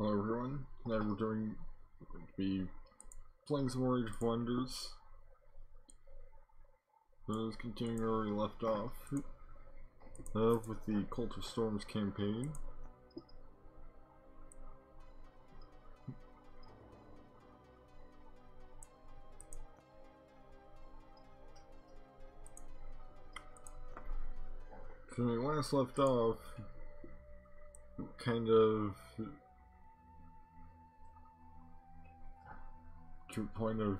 Hello everyone, today we're doing, going to be playing some more Age of Wonders. Let's continue where we left off uh, with the Cult of Storms campaign. So when we last left off, kind of a point of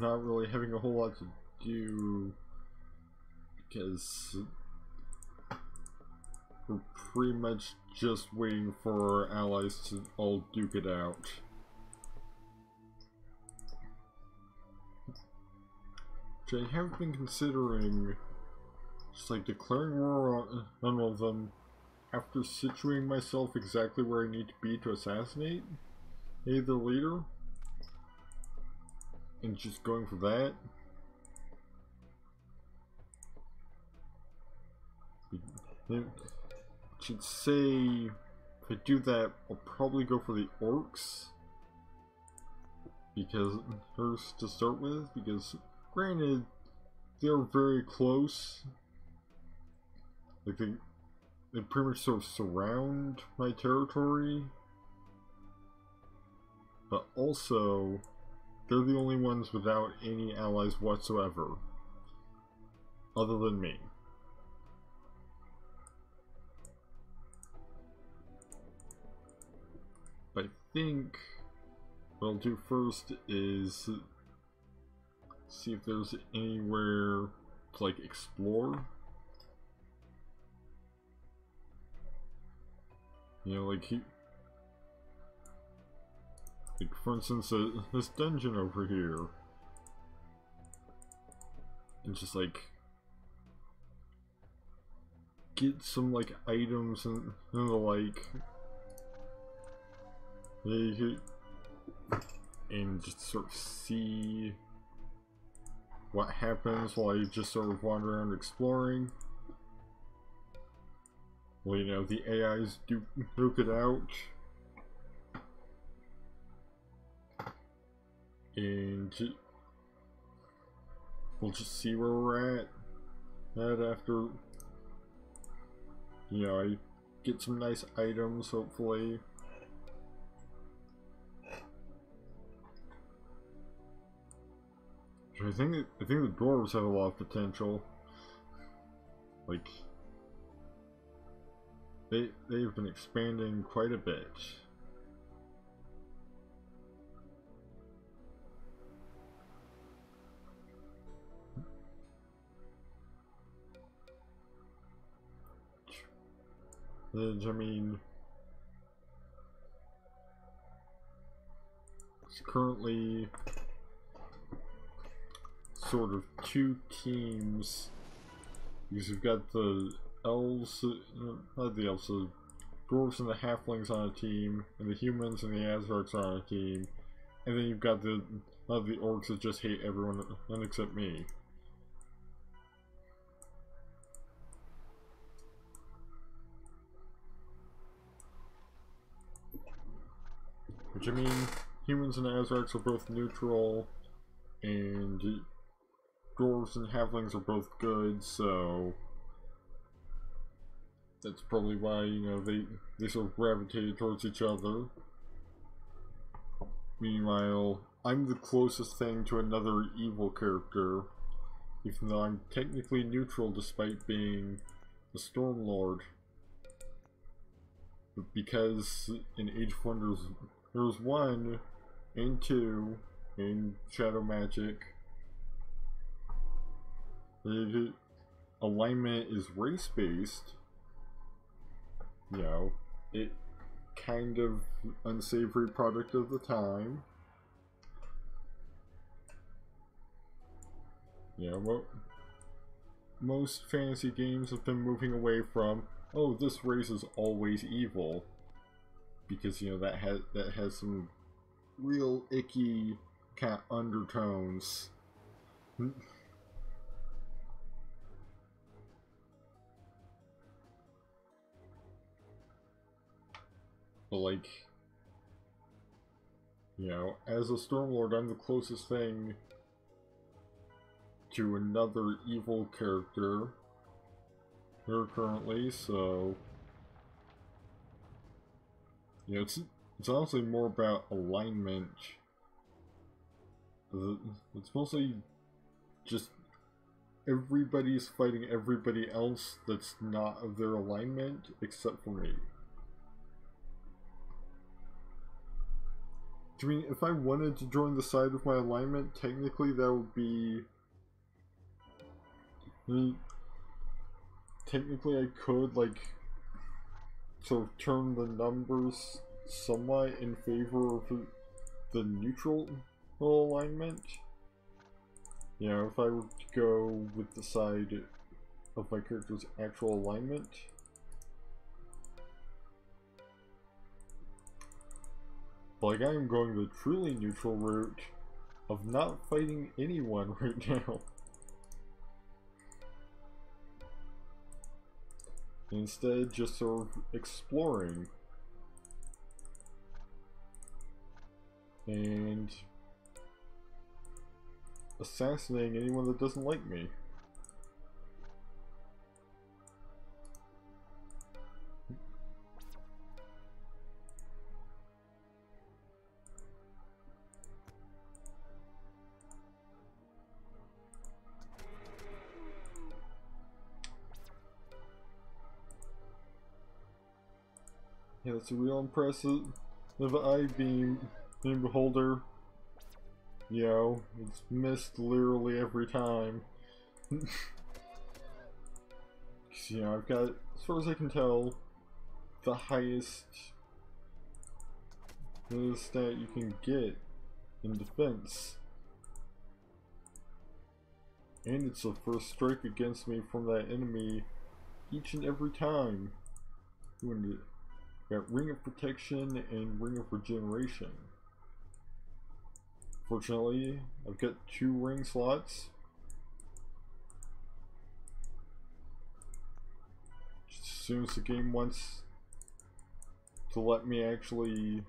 not really having a whole lot to do because we're pretty much just waiting for our allies to all duke it out. Which I have been considering just like declaring war on, on all of them after situating myself exactly where I need to be to assassinate either leader and just going for that. I should say if I do that I'll probably go for the orcs. Because first to start with because granted they're very close. Like they they pretty much sort of surround my territory. But also, they're the only ones without any allies whatsoever. Other than me. I think what I'll do first is see if there's anywhere to like explore. You know, like he... Like, for instance, uh, this dungeon over here. And just, like... Get some, like, items and, and the like. And just sort of see what happens while you just sort of wander around exploring. Well, you know, the AIs do duke it out. And we'll just see where we're at. And after, you know, I get some nice items, hopefully. I think I think the dwarves have a lot of potential. Like they, they've been expanding quite a bit. I mean, it's currently sort of two teams because you've got the elves, uh, not the elves, the dwarves and the halflings on a team, and the humans and the Azracs on a team, and then you've got the of the orcs that just hate everyone except me. Which I mean, humans and Azracs are both neutral, and dwarves and halflings are both good, so that's probably why, you know, they, they sort of gravitated towards each other. Meanwhile, I'm the closest thing to another evil character, even though I'm technically neutral despite being the Stormlord. But because in Age of Wonders, there was one and two in Shadow Magic. The alignment is race-based, you know, it kind of unsavory product of the time. Yeah, well, most fantasy games have been moving away from, oh, this race is always evil, because you know that has that has some real icky cat undertones. Hmm. But like, You know, as a Stormlord, I'm the closest thing to another evil character here currently, so... Know, it's, it's honestly more about alignment. It's mostly just everybody's fighting everybody else that's not of their alignment except for me. I mean, if I wanted to join the side of my alignment, technically that would be... I mean, technically I could, like, of turn the numbers somewhat in favor of the neutral alignment. You know, if I were to go with the side of my character's actual alignment, like I am going the truly neutral route of not fighting anyone right now. Instead, just sort of exploring. And assassinating anyone that doesn't like me. That's a real impressive I-beam beam beholder. Yo, it's missed literally every time. you know, I've got, as far as I can tell, the highest stat you can get in defense. And it's the first strike against me from that enemy each and every time. Got Ring of Protection and Ring of Regeneration. Fortunately, I've got two ring slots. As soon as the game wants to let me actually...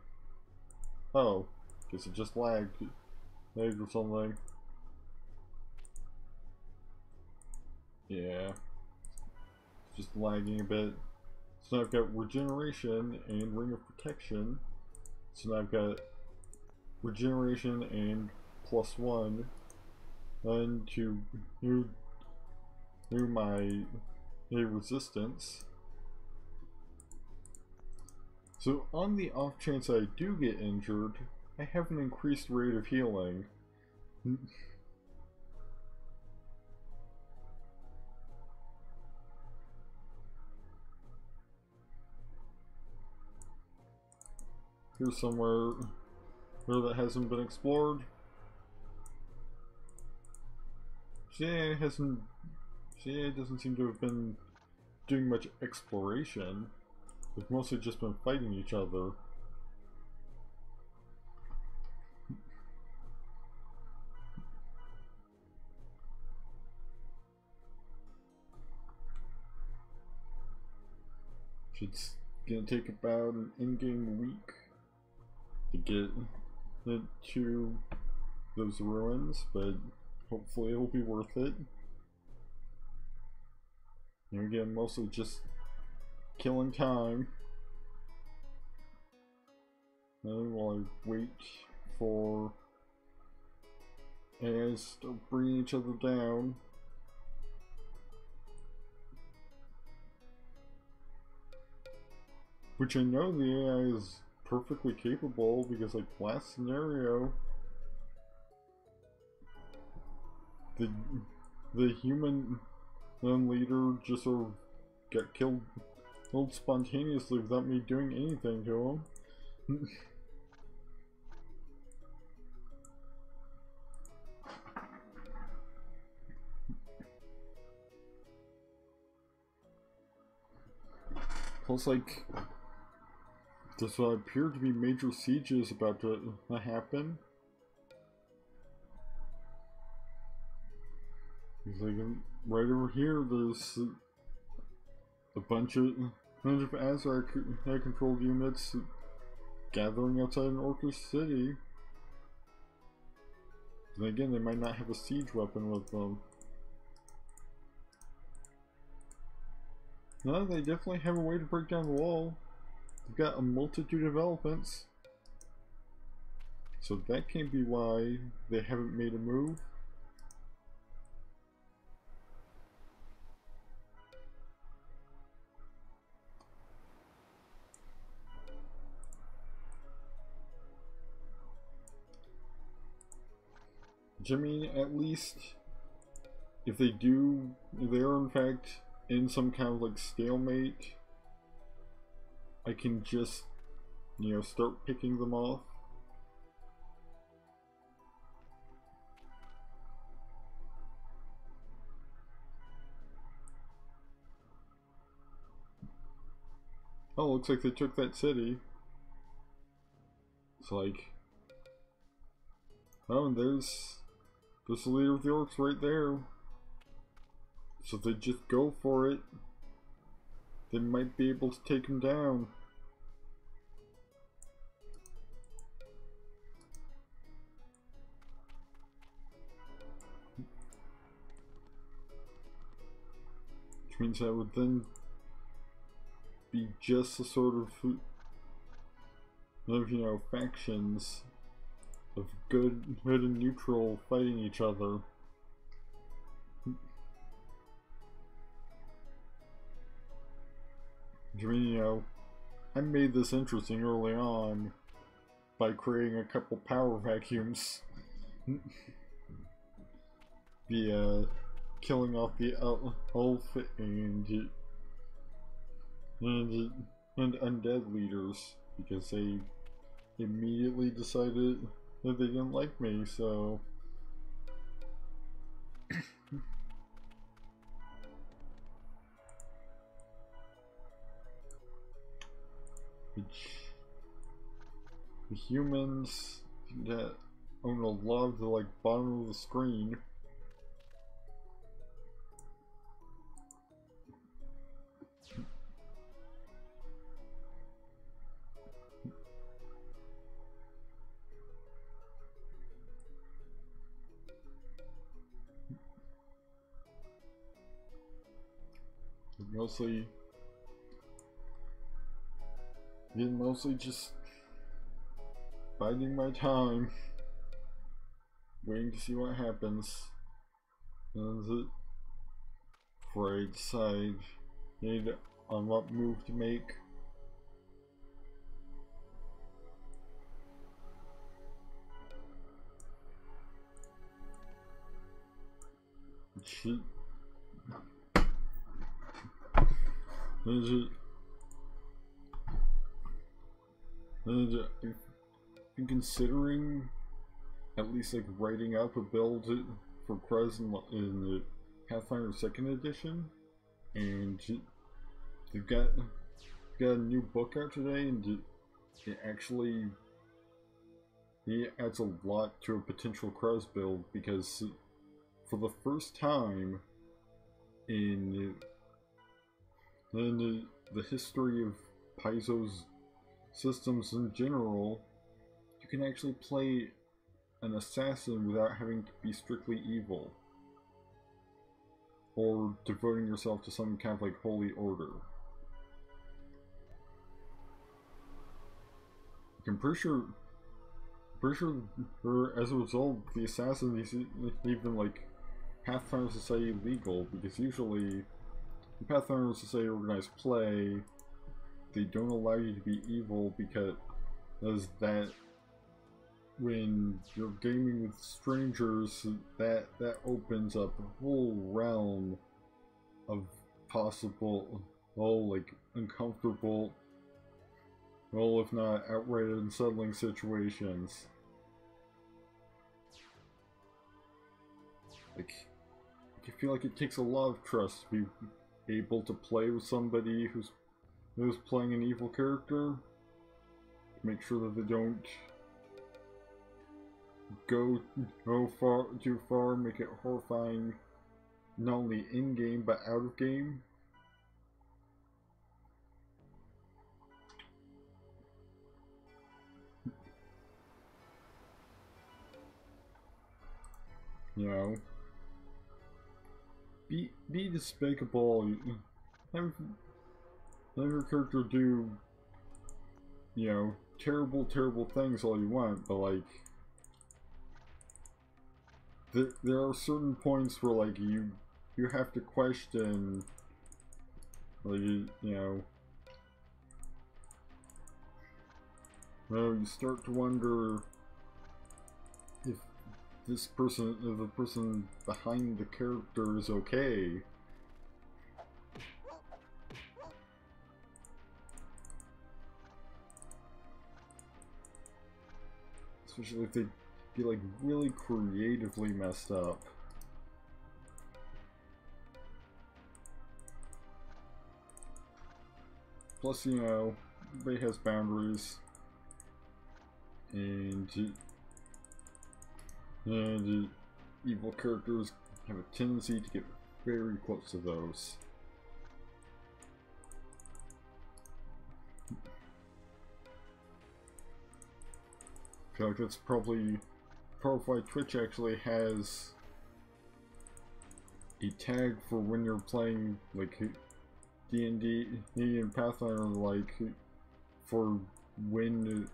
Oh, guess it just lagged. Lagged or something. Yeah. Just lagging a bit. So now I've got regeneration and ring of protection. So now I've got regeneration and plus one. And to new new my a resistance. So on the off chance I do get injured I have an increased rate of healing Here's somewhere where that hasn't been explored. CA hasn't... CA doesn't seem to have been doing much exploration. They've mostly just been fighting each other. It's gonna take about an in-game week to get to those ruins, but hopefully it'll be worth it. And again, mostly just killing time. And while I wait for as to bring each other down. Which I know the AI is perfectly capable because like last scenario the the human leader just sort of got killed killed spontaneously without me doing anything to him. Plus like does what appear to be major sieges about to uh, happen. He's like, um, right over here, there's uh, a bunch of, bunch of Azrac controlled units gathering outside an Orcus City. Then again, they might not have a siege weapon with them. No, they definitely have a way to break down the wall. They've got a multitude of elephants. So that can't be why they haven't made a move. Jimmy, at least, if they do, if they are in fact in some kind of like stalemate, I can just, you know, start picking them off. Oh, looks like they took that city. It's like, oh, and there's, there's the leader of the orcs right there. So if they just go for it, they might be able to take him down. Means I would then be just a sort of, of you know, factions of good, good and neutral fighting each other. I mean, you know, I made this interesting early on by creating a couple power vacuums. uh, killing off the uh, elf and, and, and undead leaders because they immediately decided that they didn't like me, so... the humans that own a lot of the like bottom of the screen mostly been mostly just biding my time, waiting to see what happens. And before I decide need on what move to make. It And I'm considering at least like writing up a build for Krez in, in the Pathfinder Second Edition, and they've got got a new book out today, and it actually it adds a lot to a potential Krez build because for the first time in in the, the history of Paizo's systems in general, you can actually play an assassin without having to be strictly evil. Or devoting yourself to some kind of like holy order. I'm pretty sure, pretty sure, as a result, the assassin is even like Pathfinder Society legal because usually in Pathfinder Society organized play, they don't allow you to be evil because that when you're gaming with strangers that that opens up a whole realm of possible oh like uncomfortable well if not outright unsettling situations. Like I feel like it takes a lot of trust to be able to play with somebody who's who's playing an evil character. Make sure that they don't go go far too far, make it horrifying not only in game but out of game. you know, be be despicable. Have have your character do, you know, terrible, terrible things all you want, but like, there there are certain points where like you you have to question, like you you know. Well, you start to wonder this person, if the person behind the character is okay. Especially if they be like really creatively messed up. Plus, you know, everybody has boundaries. And, and evil characters have a tendency to get very close to those. Like that's probably probably why Twitch actually has a tag for when you're playing like D&D and Pathfinder like for when the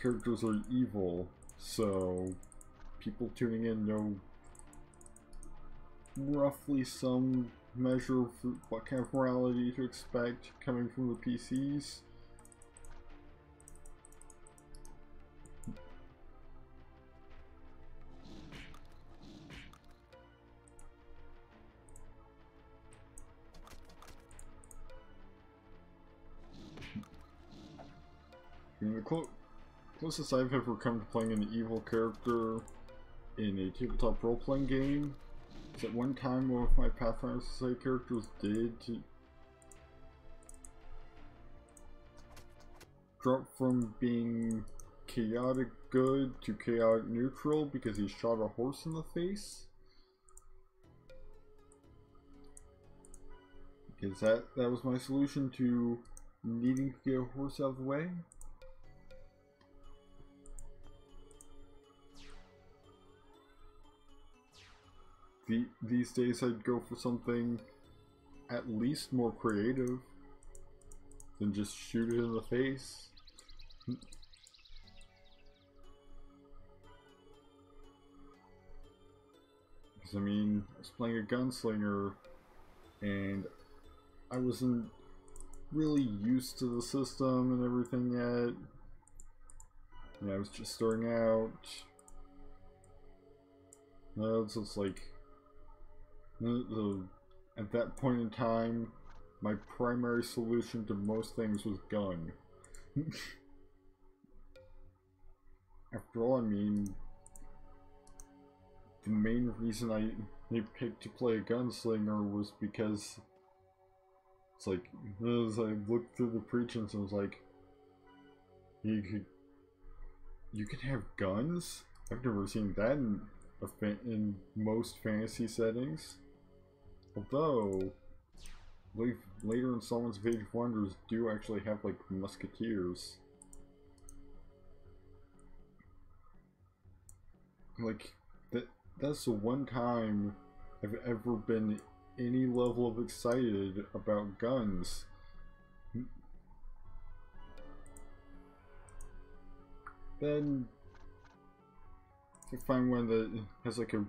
characters are evil, so people tuning in know roughly some measure of what kind of morality to expect coming from the PCs. the quote Closest I've ever come to playing an evil character in a tabletop role-playing game is at one time one of my Pathfinder Society characters did drop from being chaotic good to chaotic neutral because he shot a horse in the face. Because that, that was my solution to needing to get a horse out of the way. The, these days I'd go for something at least more creative than just shoot it in the face. Because, I mean, I was playing a gunslinger and I wasn't really used to the system and everything yet. Yeah, I was just starting out. No, it's just like at that point in time, my primary solution to most things was gun. After all, I mean, the main reason I, I picked to play a gunslinger was because it's like, as I looked through the preachings and was like, you could, you can have guns? I've never seen that in, in most fantasy settings. Although, later installments of Age of Wonders do actually have like musketeers. Like, that that's the one time I've ever been any level of excited about guns. Then, I find one that has like a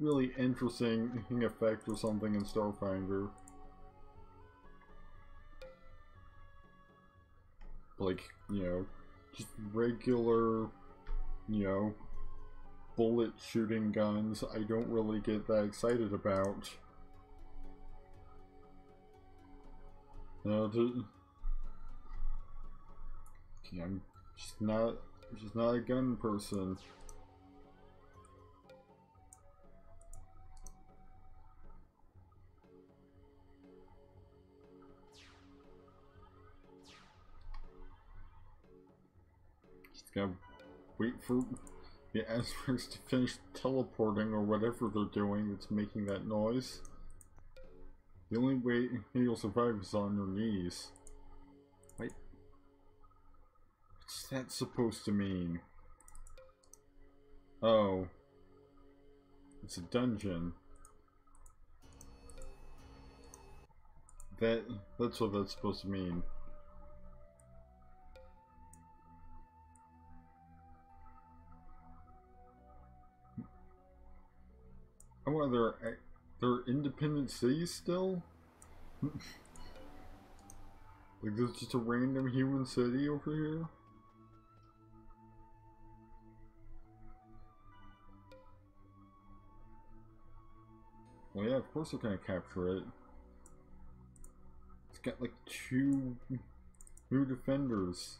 really interesting effect or something in Starfinder. Like, you know, just regular, you know, bullet shooting guns I don't really get that excited about. To, I'm just not, just not a gun person. Gotta wait for the Azracs to finish teleporting or whatever they're doing that's making that noise. The only way you'll survive is on your knees. Wait. What's that supposed to mean? Oh. It's a dungeon. That that's what that's supposed to mean. I wonder, they're, they're independent cities still? like there's just a random human city over here? Well yeah, of course they're gonna capture it. It's got like two new defenders.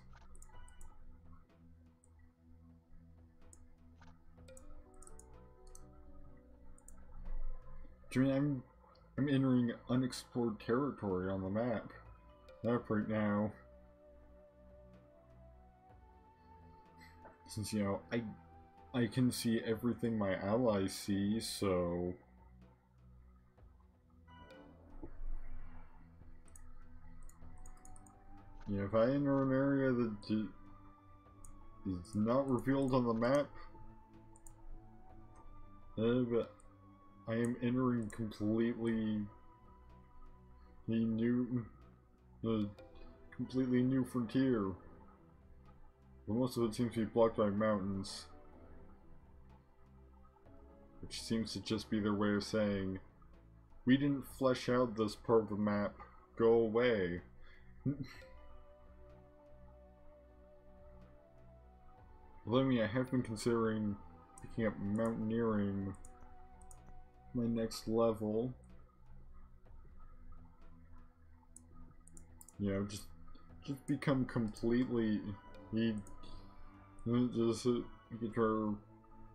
Mean, I'm I'm entering unexplored territory on the map. Map right now. Since you know, I I can see everything my allies see, so yeah, if I enter an area that is not revealed on the map, uh, but I am entering completely a new, a completely new frontier. But most of it seems to be blocked by mountains. Which seems to just be their way of saying, we didn't flesh out this part of the map, go away. Believe me, I have been considering picking up mountaineering my next level. You know, just just become completely he just uh, get her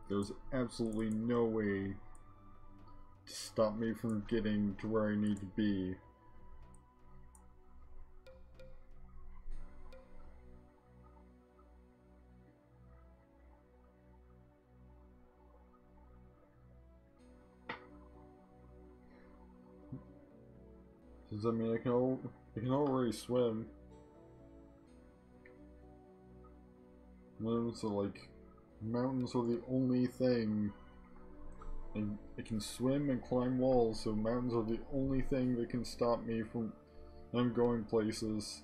there's absolutely no way to stop me from getting to where I need to be. That mean I can, I can already swim? so like, mountains are the only thing. And I can swim and climb walls, so mountains are the only thing that can stop me from them going places.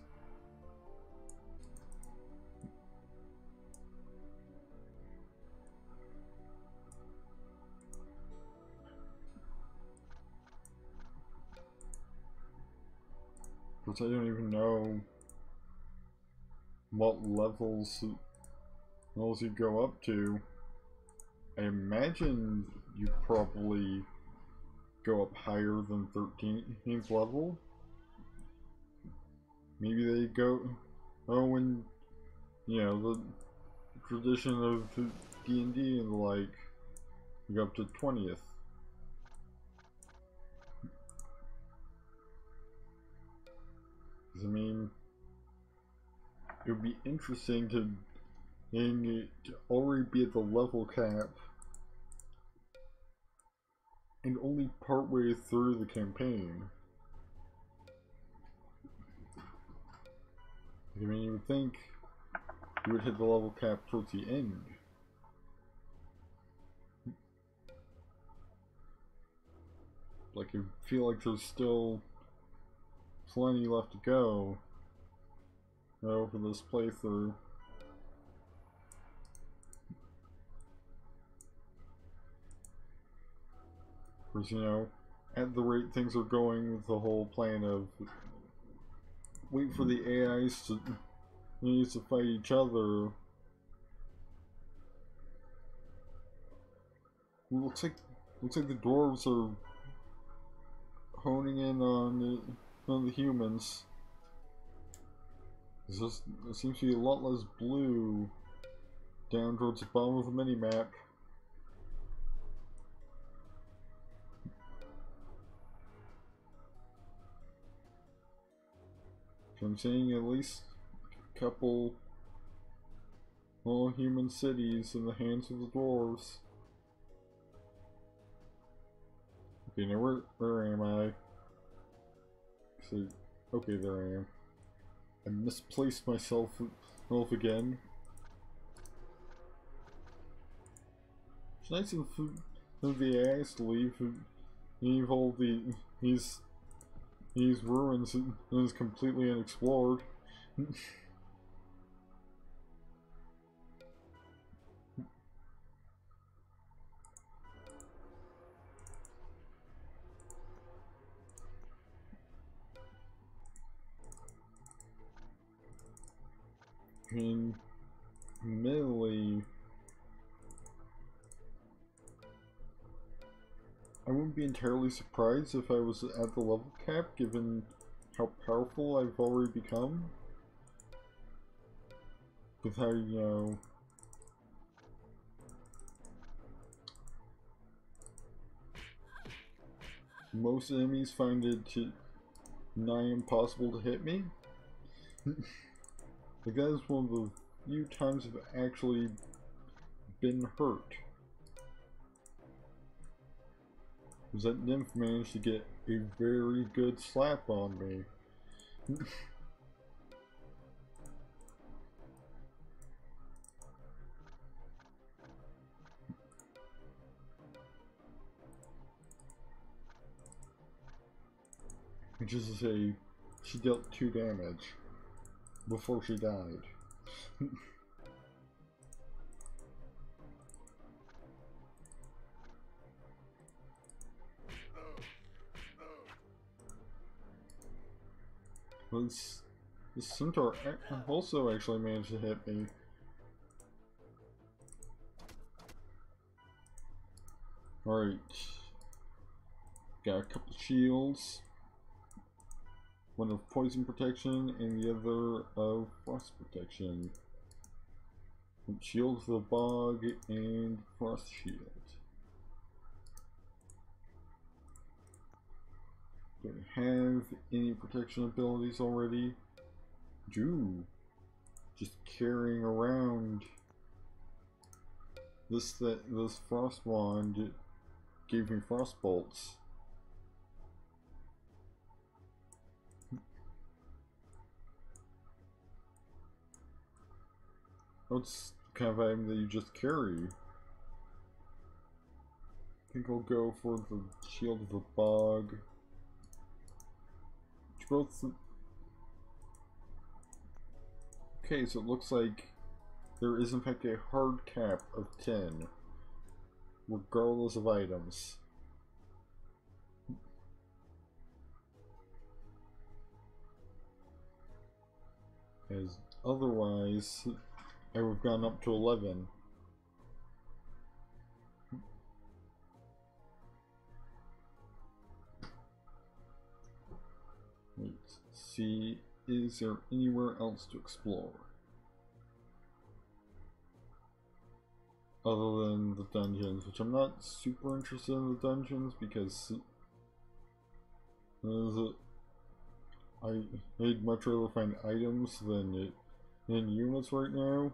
Which I don't even know what levels levels you go up to. I imagine you probably go up higher than 13th level. Maybe they go, oh, when, you know, the tradition of D&D and like, you go up to 20th. I mean, it would be interesting to, to already be at the level cap and only partway through the campaign. I mean, you would think you would hit the level cap towards the end. Like, you feel like there's still plenty left to go over this playthrough. Because, you know, at the rate things are going with the whole plan of wait for the AIs to needs to fight each other. Looks like looks like the dwarves are honing in on the on the humans. Just, there seems to be a lot less blue down towards the bottom of the mini-map. I'm seeing at least a couple all human cities in the hands of the dwarves. Okay, now where, where am I? Okay, there I am. I misplaced myself, again. It's nice and the ice to leave, leave all the these these ruins is completely unexplored. mean, admittedly, I wouldn't be entirely surprised if I was at the level cap, given how powerful I've already become. With how, you know... Most enemies find it to nigh impossible to hit me. Like that is one of the few times I've actually been hurt. Was that nymph managed to get a very good slap on me. Which is to say, she dealt 2 damage before she died. this, this centaur also actually managed to hit me. Alright. Got a couple shields one of poison protection and the other of frost protection. Shield the bog and frost shield. Don't have any protection abilities already. Do just carrying around this that this frost wand gave me frost bolts. What's kind of item that you just carry? I think I'll go for the Shield of the Bog. Both. Okay, so it looks like there is in fact a hard cap of 10, regardless of items. As otherwise, and we've gone up to 11. Let's see, is there anywhere else to explore? Other than the dungeons, which I'm not super interested in the dungeons because I, I'd much rather find items than it in units right now.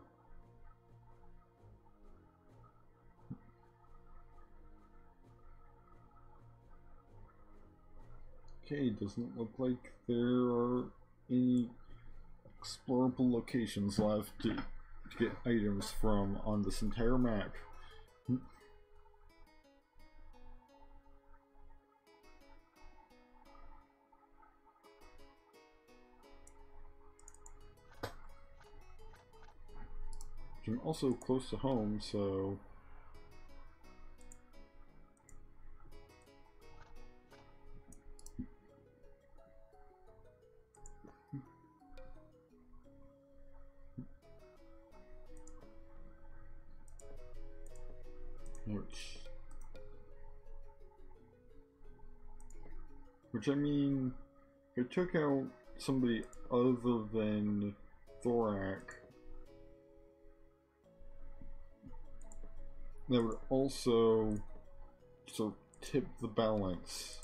Okay, doesn't look like there are any explorable locations left to, to get items from on this entire map. I'm also close to home, so... Which... Which I mean, if I took out somebody other than Thorak, that would also sort of tip the balance.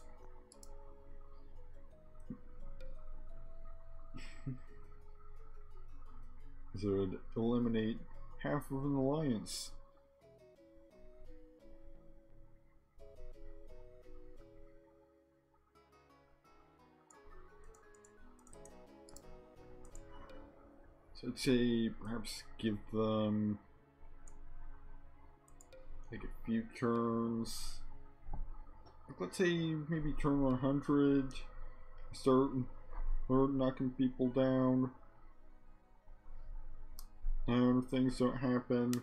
so it would eliminate half of an alliance. So I'd say perhaps give them take a few turns. Like, let's say maybe turn 100. Start, start knocking people down. And things don't happen.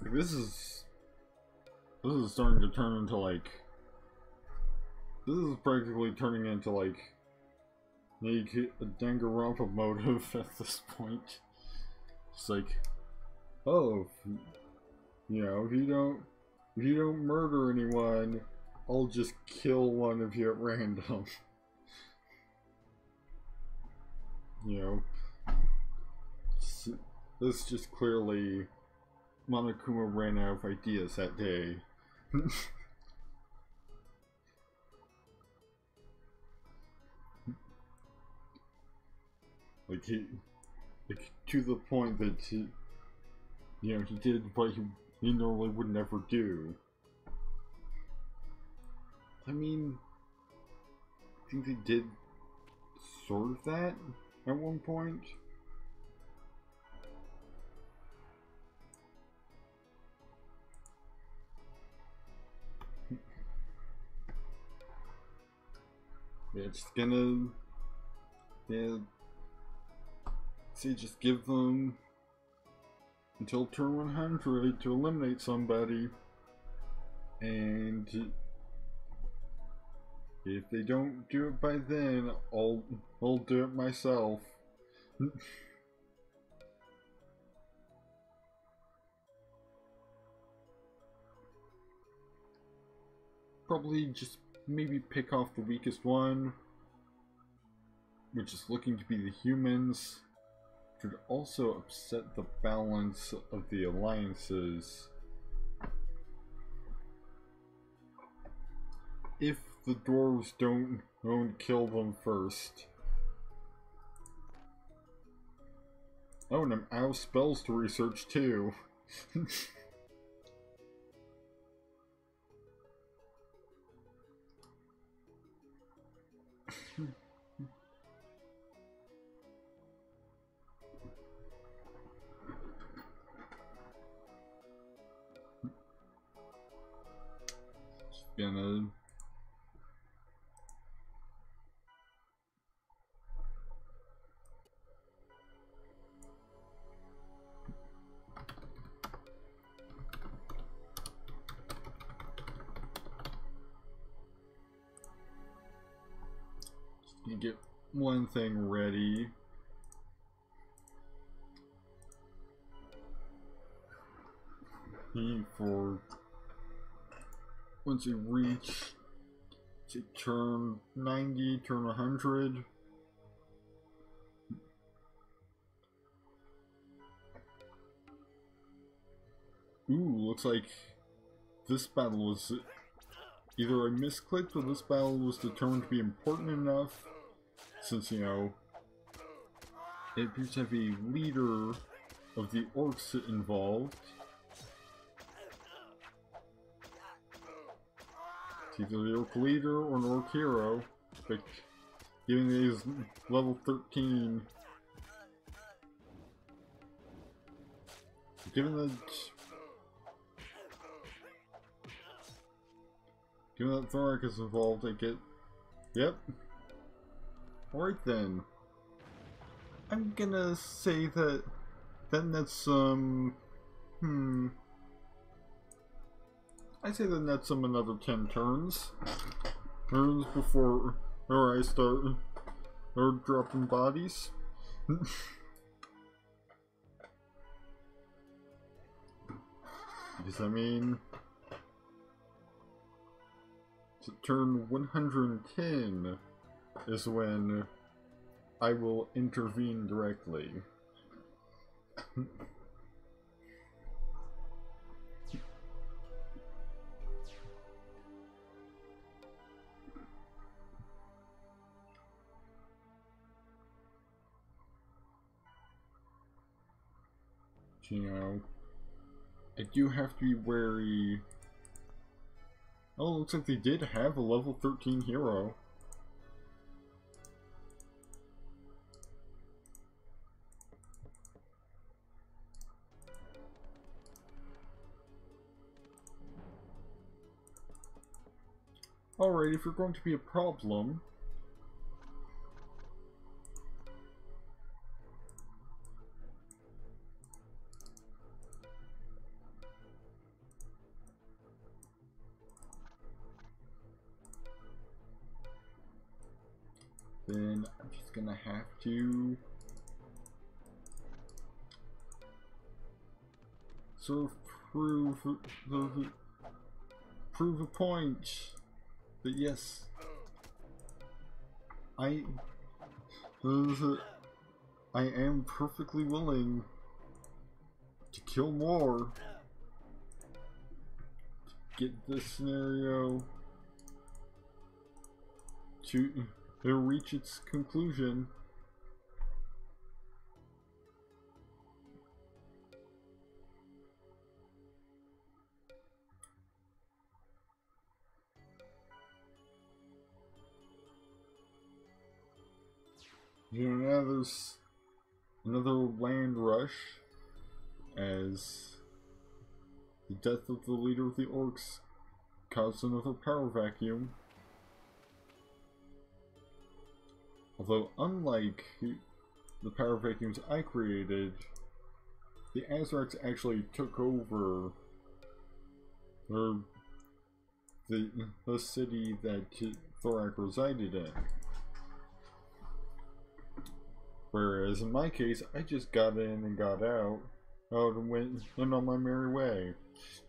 This is this is starting to turn into like this is practically turning into like a Danganronpa motive at this point. It's like, oh, you know, if you don't if you don't murder anyone, I'll just kill one of you at random. you know, this just clearly Monokuma ran out of ideas that day. like he, like to the point that you know, he did what he, he normally would never do. I mean, I think they did sort of that at one point. It's gonna, yeah, see, just give them until turn 100 to eliminate somebody, and if they don't do it by then, I'll, I'll do it myself. Probably just maybe pick off the weakest one, which is looking to be the humans. Could also upset the balance of the alliances. If the dwarves don't, don't kill them first. Oh, and I'm out of spells to research too. gonna You get one thing ready. For once you reach to turn 90, turn 100. Ooh, looks like this battle was either I misclicked or this battle was determined to be important enough since, you know, it appears to have a leader of the orcs involved. Either the orc leader or an orc hero, but given these level 13 given that given that Thorak is involved, I get yep. Alright then. I'm gonna say that then that's um hmm I say then that's some another ten turns. Turns before or I start or dropping bodies. Because I mean to turn 110 is when I will intervene directly. you know, I do have to be wary. Oh, looks like they did have a level 13 hero. Alright, if you're going to be a problem, sort of prove prove a point. That yes. I I am perfectly willing to kill more. To get this scenario to it'll reach its conclusion. Know, there's another land rush as the death of the leader of the orcs caused another power vacuum. Although, unlike the power vacuums I created, the Azracs actually took over the, the city that Thorak resided in. Whereas in my case, I just got in and got out, out and went and on my merry way.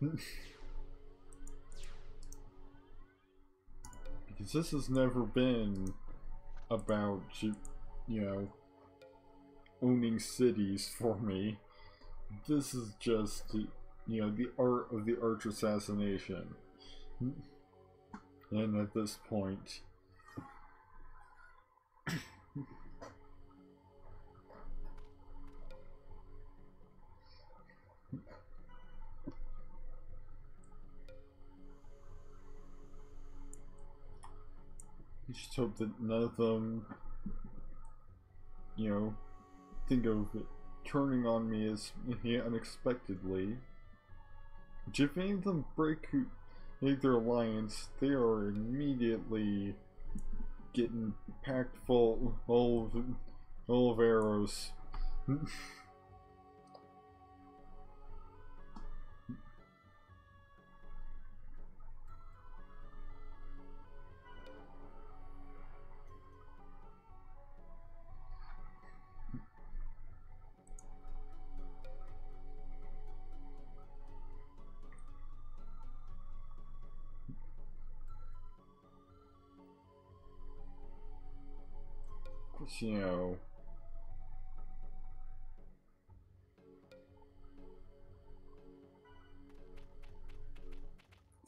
because this has never been about you know owning cities for me. This is just you know the art of the arch assassination. And at this point You just hope that none of them, you know, think of turning on me as unexpectedly. If any of them break their alliance, they are immediately getting packed full, full of, full of arrows. you know,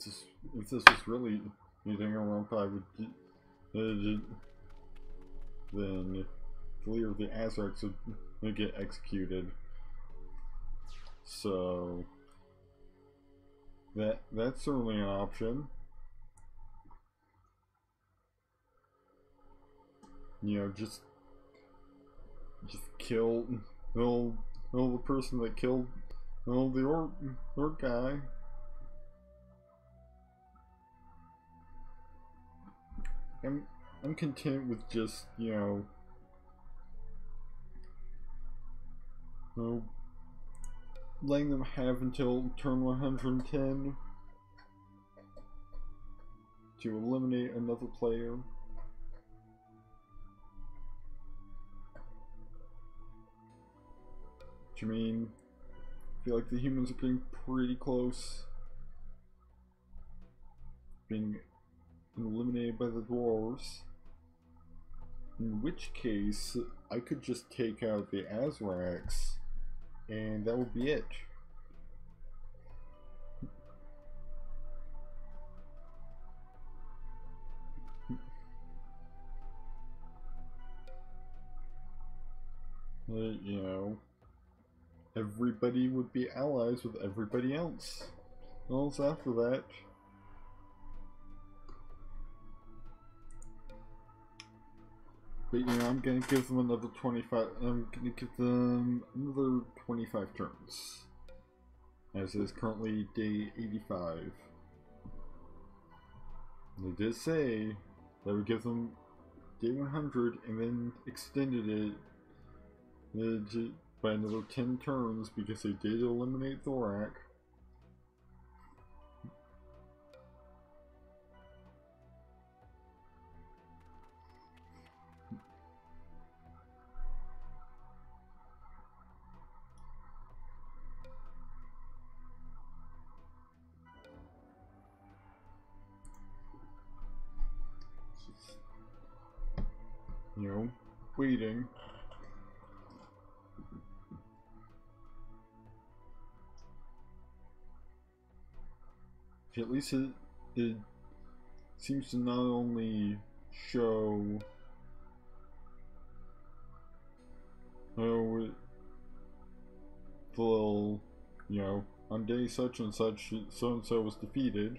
just, if this was really anything around I would uh, then the leader of the Azracs would get executed. So that that's certainly an option. You know, just just kill kill kill the person that killed kill the orc orc guy. I'm I'm content with just you know. You know, letting them have until turn 110 to eliminate another player. Which I mean, I feel like the humans are getting pretty close. Being eliminated by the dwarves. In which case, I could just take out the Azracs, and that would be it. you know, everybody would be allies with everybody else. Else after that. But you know, I'm gonna give them another 25, I'm gonna give them another 25 turns. As is currently day 85. They did say that would give them day 100 and then extended it by another 10 turns because they did eliminate Thorak. Least it, it seems to not only show the little you know on day such and such so and so was defeated.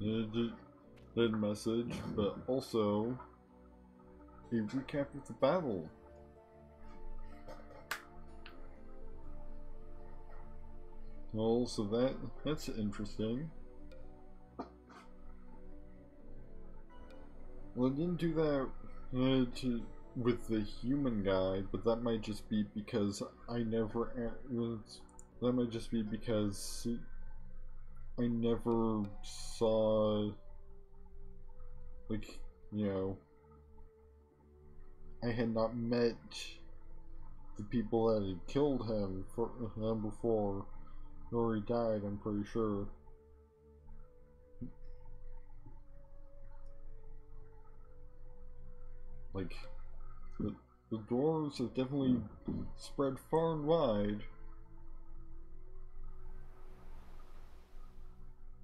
It did message but also a recap of the battle well so that that's interesting Well, I didn't do that uh, to, with the human guy, but that might just be because I never. That might just be because I never saw, like, you know, I had not met the people that had killed him for him before, he died. I'm pretty sure. Like, the, the dwarves have definitely spread far and wide.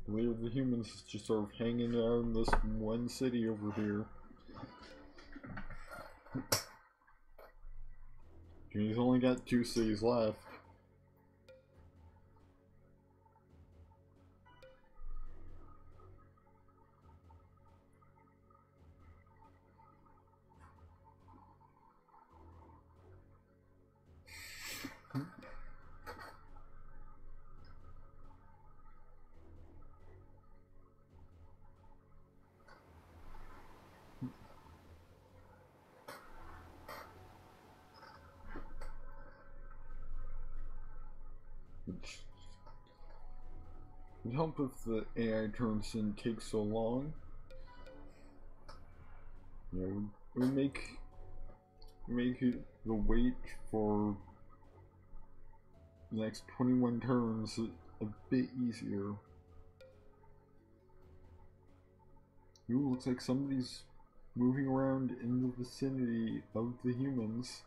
The leader of the humans is just sort of hanging out in this one city over here. He's only got two cities left. The AI turns in takes so long. You know, would make make it the wait for the next 21 turns a, a bit easier. Ooh, looks like somebody's moving around in the vicinity of the humans.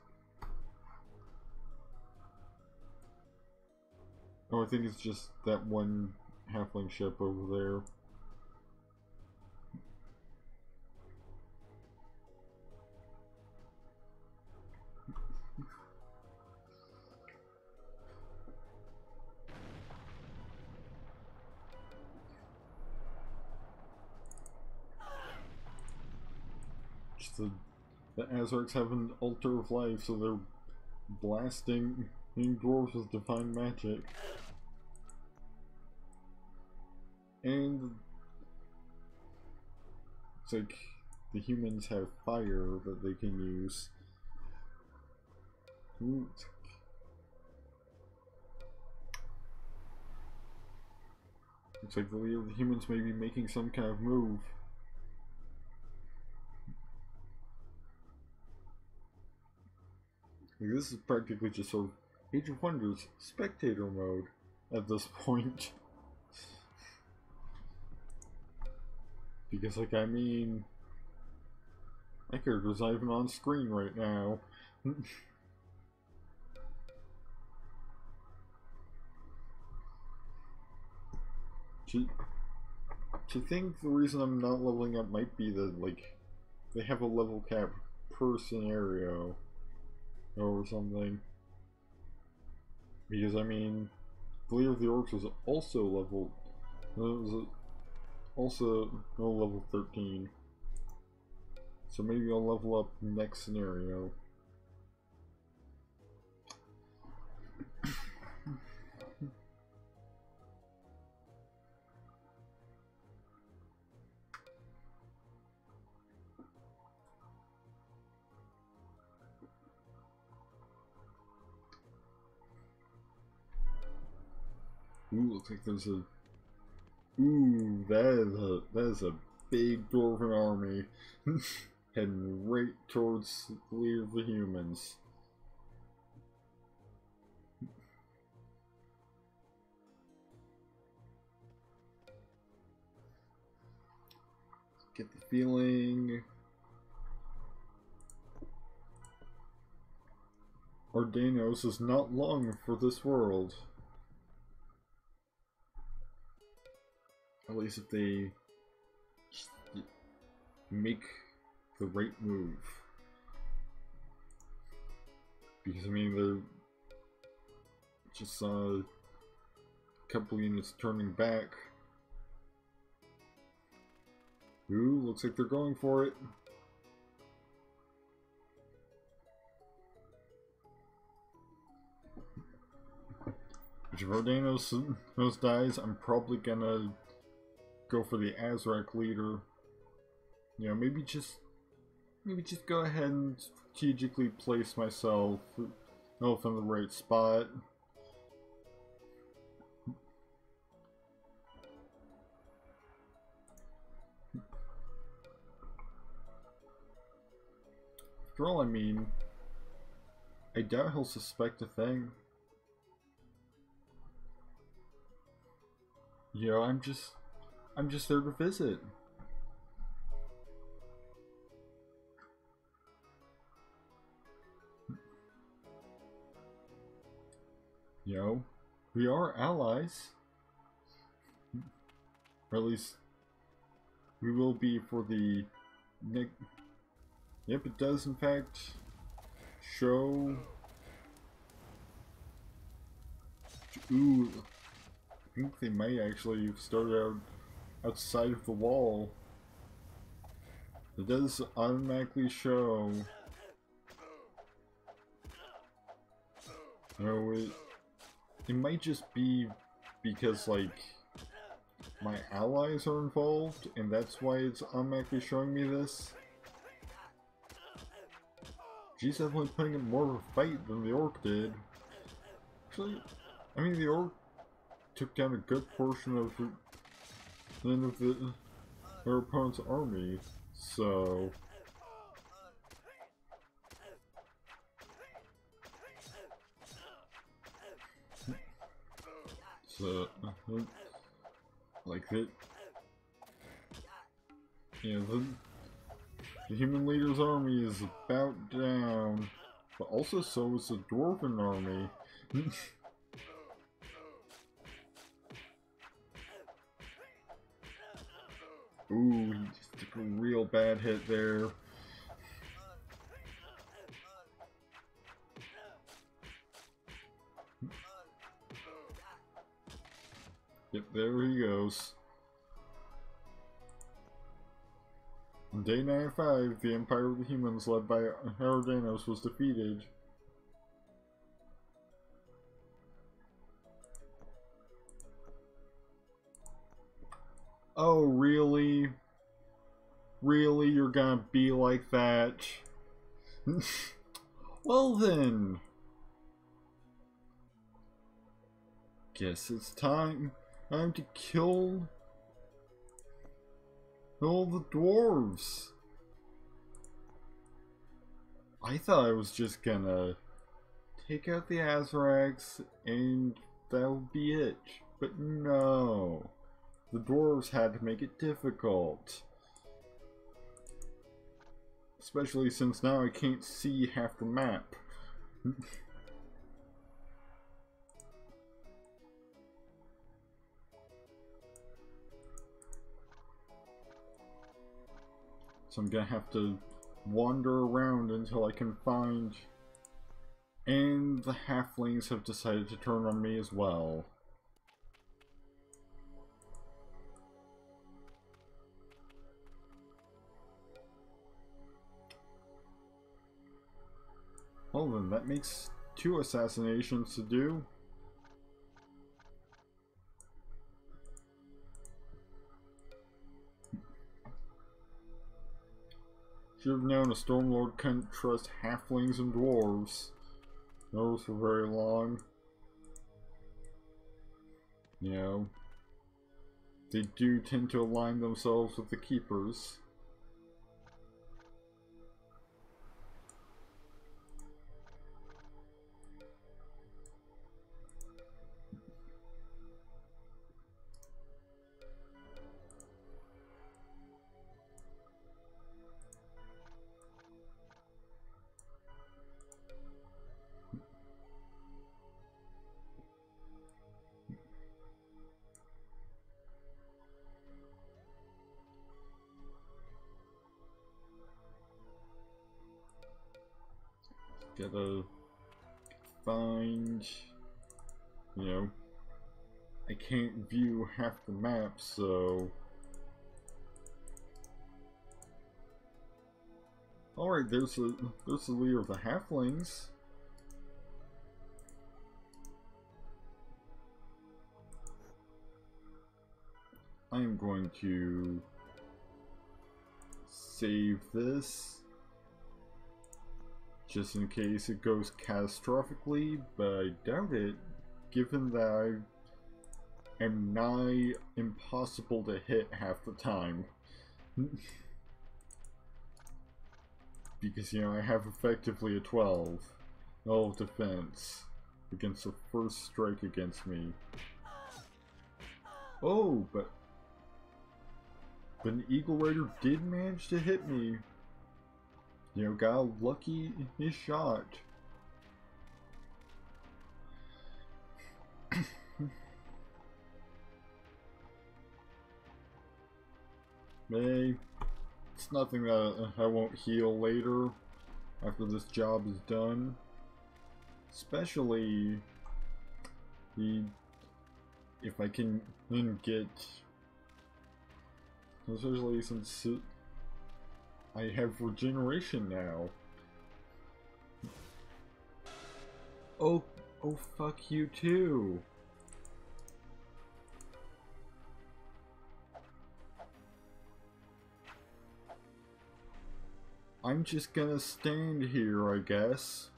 Oh, I think it's just that one halfling ship over there. The, the Azracs have an altar of life, so they're blasting in dwarves with divine magic. And it's like the humans have fire that they can use. Ooh, Looks like the humans may be making some kind of move. Like, this is practically just sort of Age of Wonders spectator mode at this point. Because, like, I mean, my character's not even on screen right now. to, to think the reason I'm not leveling up might be that, like, they have a level cap per scenario or something. Because, I mean, Leader of the Orcs was also level. Also, no level 13. So maybe I'll level up next scenario. Ooh, looks like there's a Ooh, that is a, that is a big dwarven army. Heading right towards the leader of the humans. Get the feeling... Ardanos is not long for this world. At least if they make the right move. Because, I mean, they're just saw a couple units turning back. Ooh, looks like they're going for it. If those dies, I'm probably gonna go for the Azrac leader. You know, maybe just maybe just go ahead and strategically place myself off in the right spot. After all, I mean, I doubt he'll suspect a thing. You know, I'm just, I'm just there to visit. Yo, we are allies. Or at least, we will be for the Nick. Yep, it does in fact show. Ooh, I think they might actually started out outside of the wall. It does automatically show. No, it, it might just be because, like, my allies are involved, and that's why it's automatically showing me this. She's definitely putting in more of a fight than the orc did. Actually, I mean, the orc took down a good portion of the, of the, their opponent's army, so... So, uh-huh. like that, yeah, the, the human leader's army is about down, but also so is the dwarven army. Ooh, just a real bad hit there. Yep, there he goes. On day 95, the Empire of the Humans led by Herodanos was defeated. Oh, really? Really? You're gonna be like that? well then. Guess it's time. Time to kill all the dwarves. I thought I was just gonna take out the Azracs and that would be it. But no. The dwarves had to make it difficult. Especially since now I can't see half the map. so I'm gonna have to wander around until I can find... And the halflings have decided to turn on me as well. Well then, that makes two assassinations to do. Should have known a Stormlord couldn't trust halflings and dwarves. Those for very long. you know, they do tend to align themselves with the keepers. Map, so... Alright, there's a there's the leader of the halflings. I am going to save this just in case it goes catastrophically, but I doubt it, given that I am nigh impossible to hit half the time. because, you know, I have effectively a 12. No defense against the first strike against me. Oh, but... But an Eagle Rider did manage to hit me you know, got lucky his shot. It's nothing that I won't heal later after this job is done. Especially the if I can get especially since I have regeneration now. Oh, oh fuck you too. I'm just gonna stand here, I guess,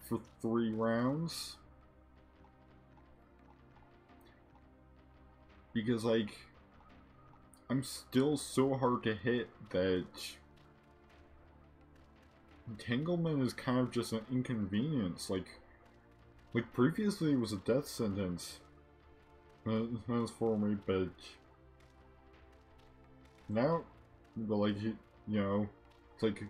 for three rounds. Because, like, I'm still so hard to hit that entanglement is kind of just an inconvenience. Like, like previously it was a death sentence. That's for me, but now, but like you, you know, it's like,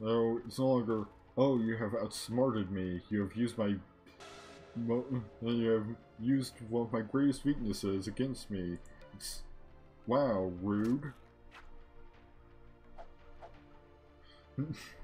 no, it's no longer. Oh, you have outsmarted me. You have used my, you have used one of my greatest weaknesses against me. It's, wow, rude.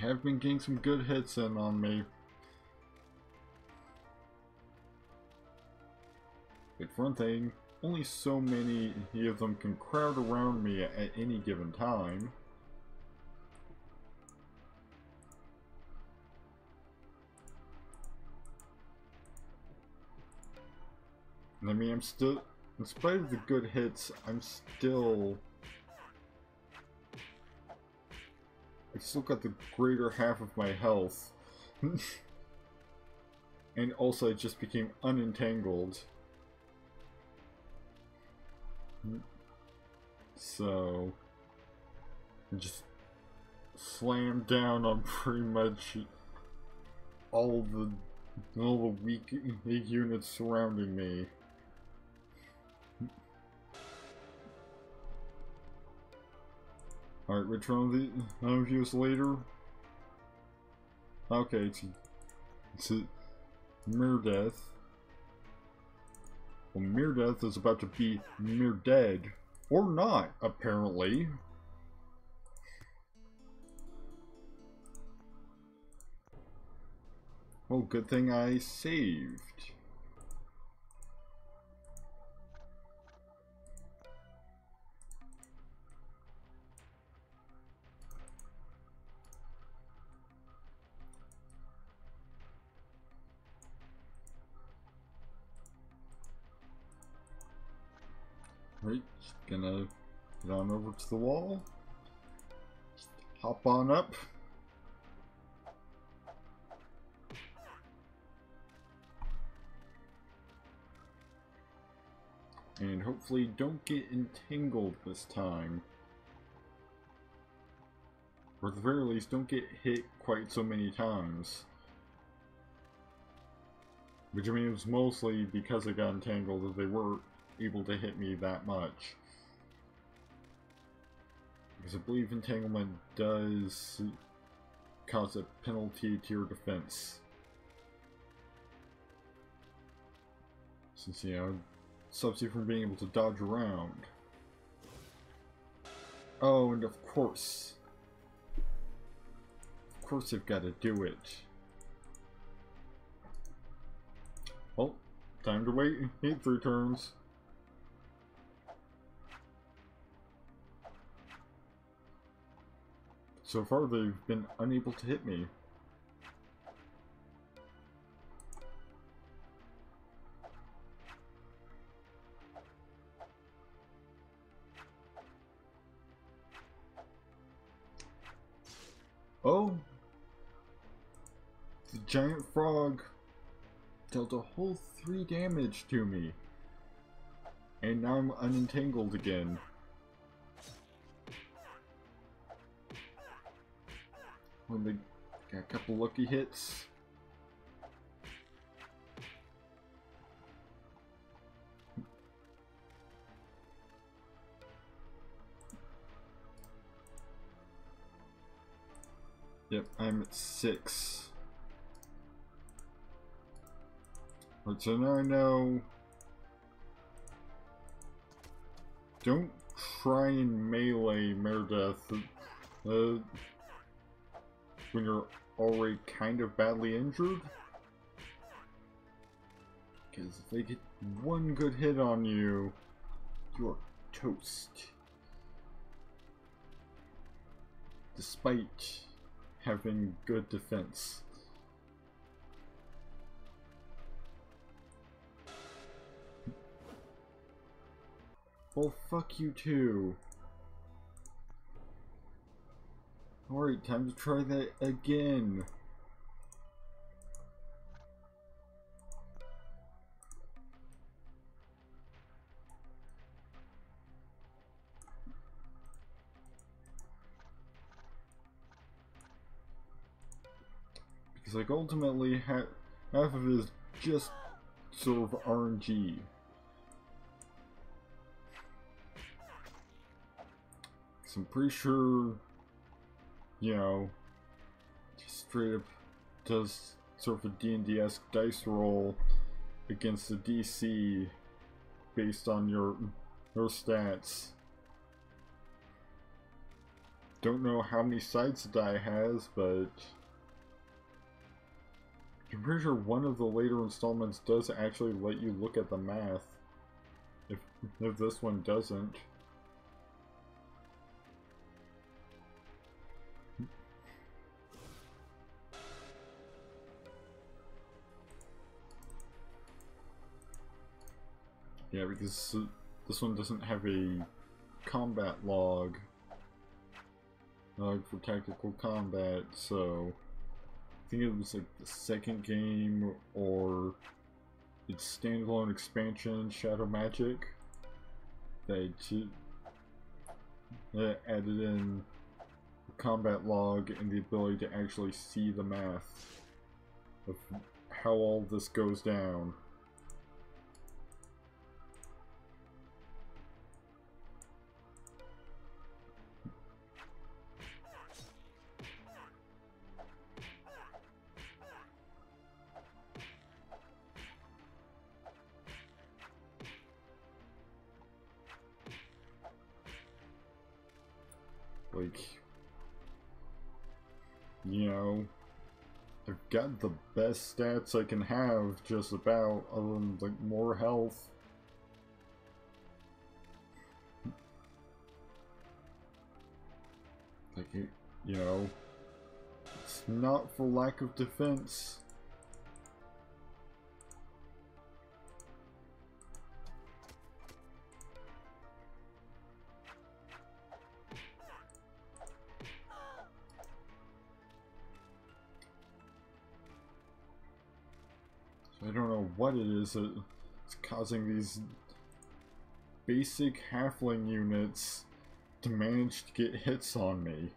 have been getting some good hits in on me. But for one thing, only so many of them can crowd around me at any given time. I mean, I'm still, in spite of the good hits, I'm still still got the greater half of my health. and also I just became unentangled. So... Just slam down on pretty much all the all the weak units surrounding me. Alright, of the interviews later? Okay, it's, it's a Myrdeath. Well, mere death is about to be mere dead. Or not, apparently. Oh, good thing I saved. Gonna get on over to the wall. Hop on up. And hopefully don't get entangled this time. Or at the very least, don't get hit quite so many times. Which I mean, it was mostly because I got entangled that they were able to hit me that much. Because I believe entanglement does cause a penalty to your defense. Since, you know, stops you from being able to dodge around. Oh, and of course. Of course they've got to do it. Well, time to wait. Need three turns. So far, they've been unable to hit me. Oh! The giant frog dealt a whole three damage to me. And now I'm unentangled again. When they got a couple lucky hits. Yep, I'm at six. But so now I know. Don't try and melee Meredith uh, when you're already kind of badly injured. Because if they get one good hit on you, you're toast. Despite having good defense. Well, fuck you too. Alright, time to try that again. Because like ultimately ha half of it is just sort of RNG. So I'm pretty sure, you know, straight up does sort of a D&D-esque dice roll against the DC based on your your stats. Don't know how many sides the die has, but I'm pretty sure one of the later installments does actually let you look at the math. If if this one doesn't. Yeah, because this one doesn't have a combat log. Log for tactical combat, so I think it was like the second game or its standalone expansion, Shadow Magic, that added in the combat log and the ability to actually see the math of how all this goes down. The best stats I can have, just about, other than, like, more health. Like, you know, it's not for lack of defense. What it is that's causing these basic halfling units to manage to get hits on me.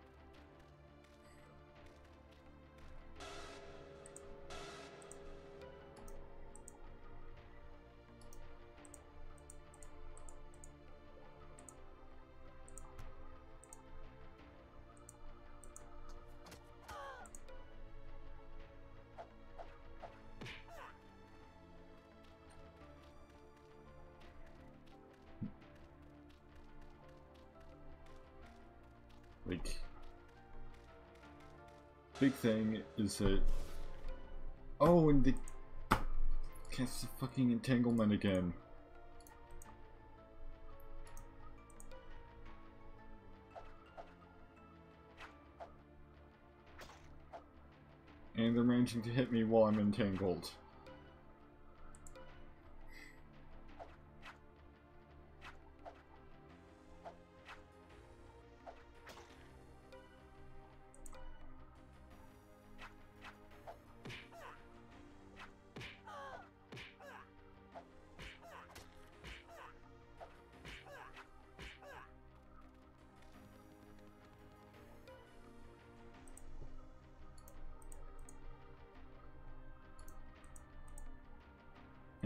Thing is that. Oh, and they cast the fucking entanglement again. And they're managing to hit me while I'm entangled.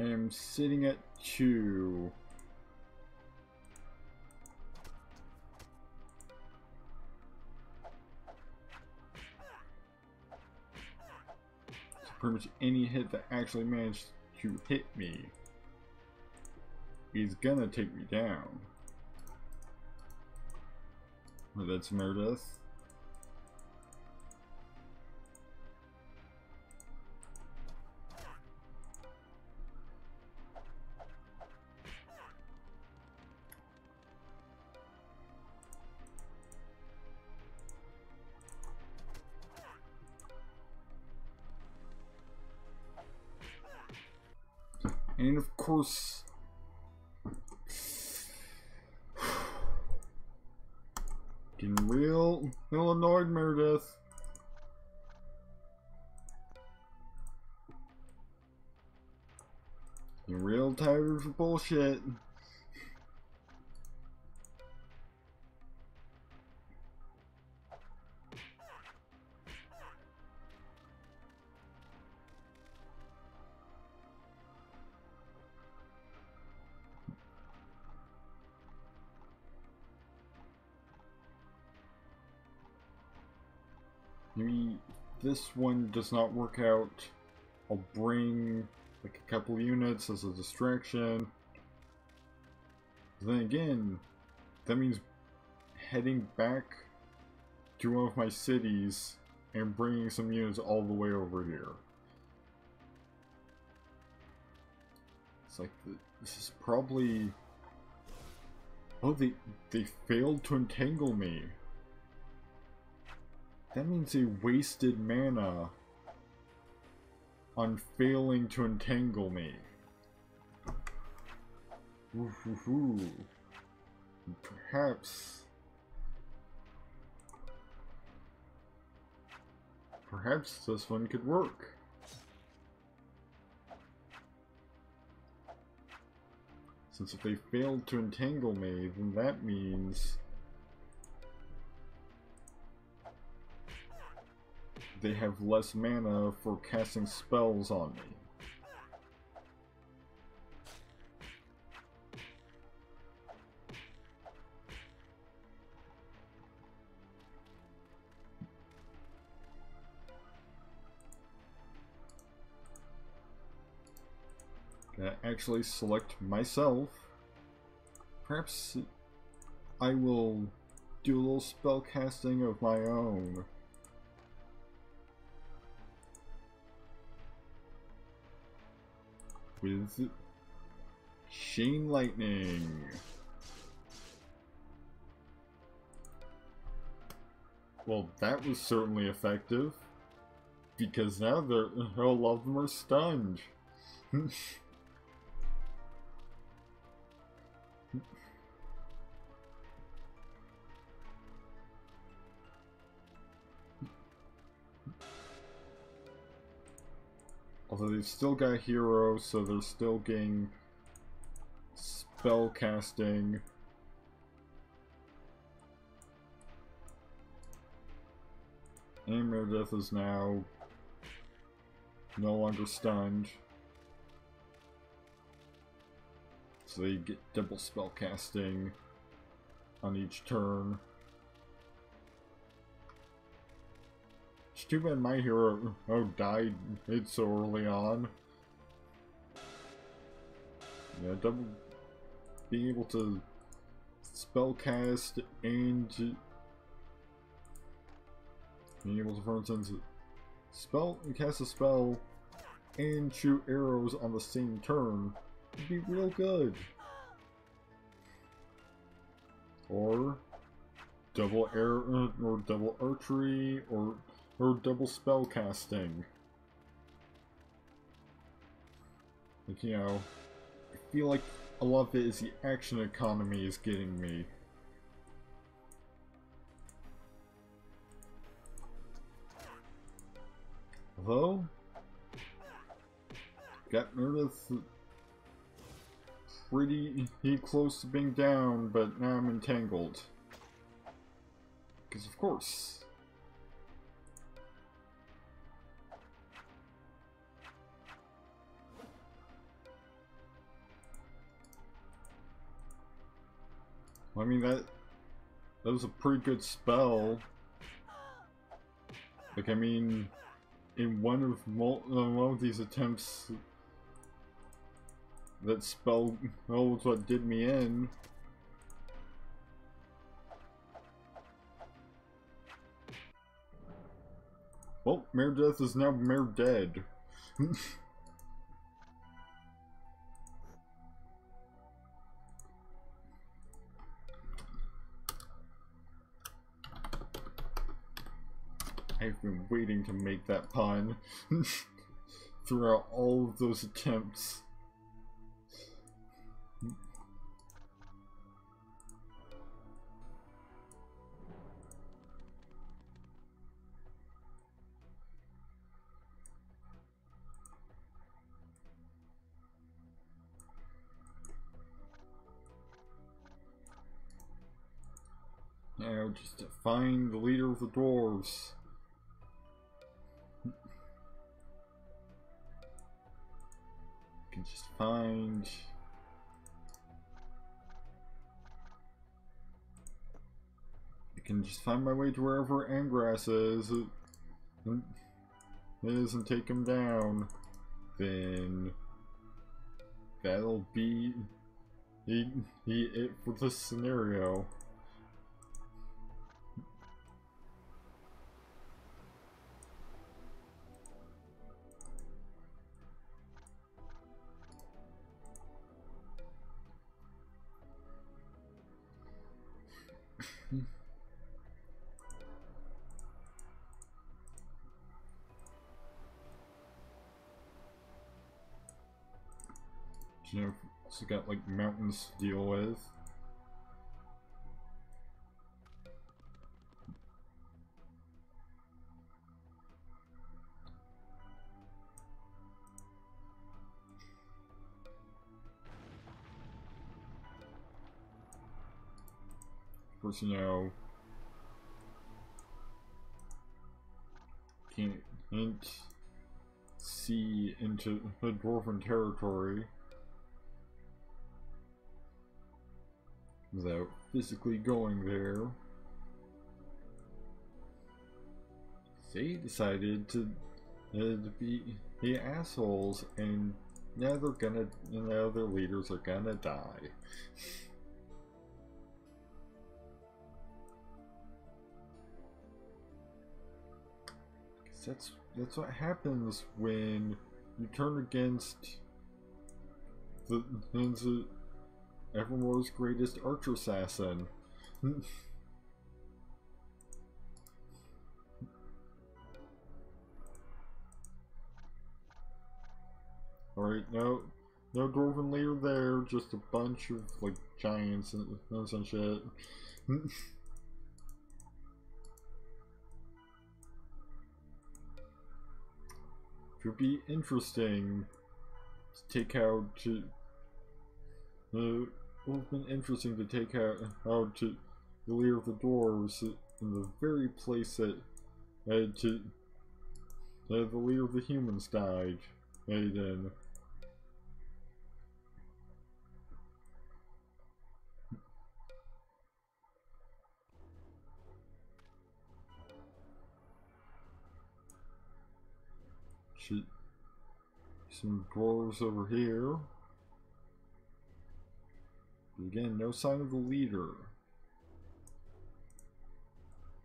Am sitting at two. So pretty much any hit that actually managed to hit me is gonna take me down. Well, that's Meredith. Getting real, real annoyed, Meredith. Getting real tired of bullshit. This one does not work out. I'll bring like a couple units as a distraction. Then again, that means heading back to one of my cities and bringing some units all the way over here. It's like, the, this is probably... Oh, they, they failed to entangle me. That means they wasted mana on failing to entangle me. Ooh, ooh, ooh. Perhaps... Perhaps this one could work. Since if they failed to entangle me, then that means they have less mana for casting spells on me. Actually select myself. Perhaps I will do a little spell casting of my own. With Chain Lightning. Well, that was certainly effective. Because now they're, all of them are stunned. Although they've still got heroes, so they're still getting spell casting. Meredith is now no longer stunned. So they get double spell casting on each turn. Too bad my hero oh, died it so early on. Yeah, double being able to spell cast and being able to, for instance, spell and cast a spell and shoot arrows on the same turn would be real good. Or double air or double archery or or double spell casting. Like, you know, I feel like a lot of it is the action economy is getting me. Although, got Meredith pretty close to being down, but now I'm entangled. Because of course. I mean, that, that was a pretty good spell. Like, I mean, in one of, uh, one of these attempts, that spell was what did me in. Well, Meredith is now Mare dead. I've been waiting to make that pun throughout all of those attempts. Now, just to find the leader of the dwarves. Can just find... I can just find my way to wherever Angras is. Is and take him down. Then... That'll be... He, it for this scenario. Got like mountains to deal with. Of course, you know, can't see into the dwarven territory. Without physically going there. They decided to, uh, be the assholes, and now they're gonna, now their leaders are gonna die. that's that's what happens when you turn against the, the Evermore's greatest archer assassin. Alright, no, no dwarven leader there, just a bunch of, like, giants and, and shit. Could be interesting to take out to. Uh, would have been interesting to take out out to of the dwarves in the very place that uh, to uh, the leader of the humans died. And then. Some dwarves over here. Again, no sign of the leader.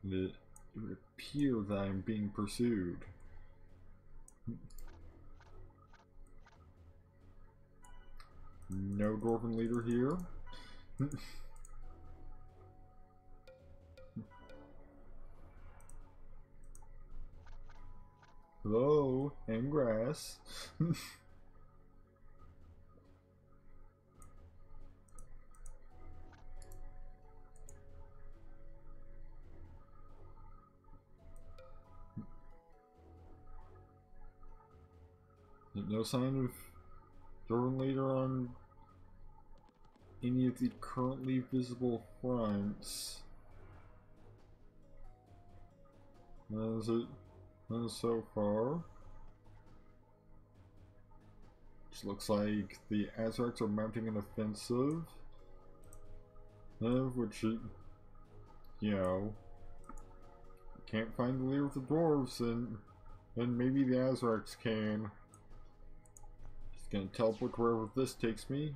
It would appear that I'm being pursued. No dwarven leader here. Hello, Angras. no sign of Dwarven leader on any of the currently visible fronts. That is it is so far. Which looks like the Azracs are mounting an offensive. Uh, which, you know, can't find the leader of the dwarves, and, and maybe the Azracs can. Gonna teleport wherever this takes me.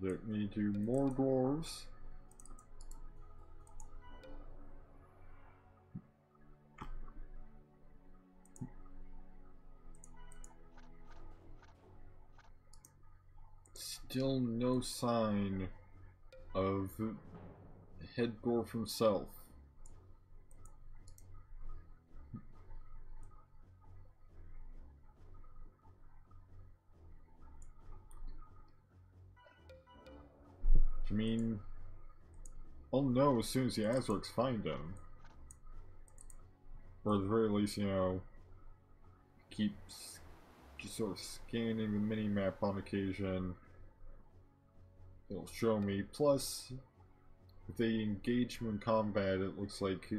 Let me do more dwarves. Still no sign of head dwarf himself. Mean, I'll know as soon as the Azracs find him. Or at the very least, you know, keep just sort of scanning the mini-map on occasion. It'll show me. Plus, if they engage him in combat, it looks like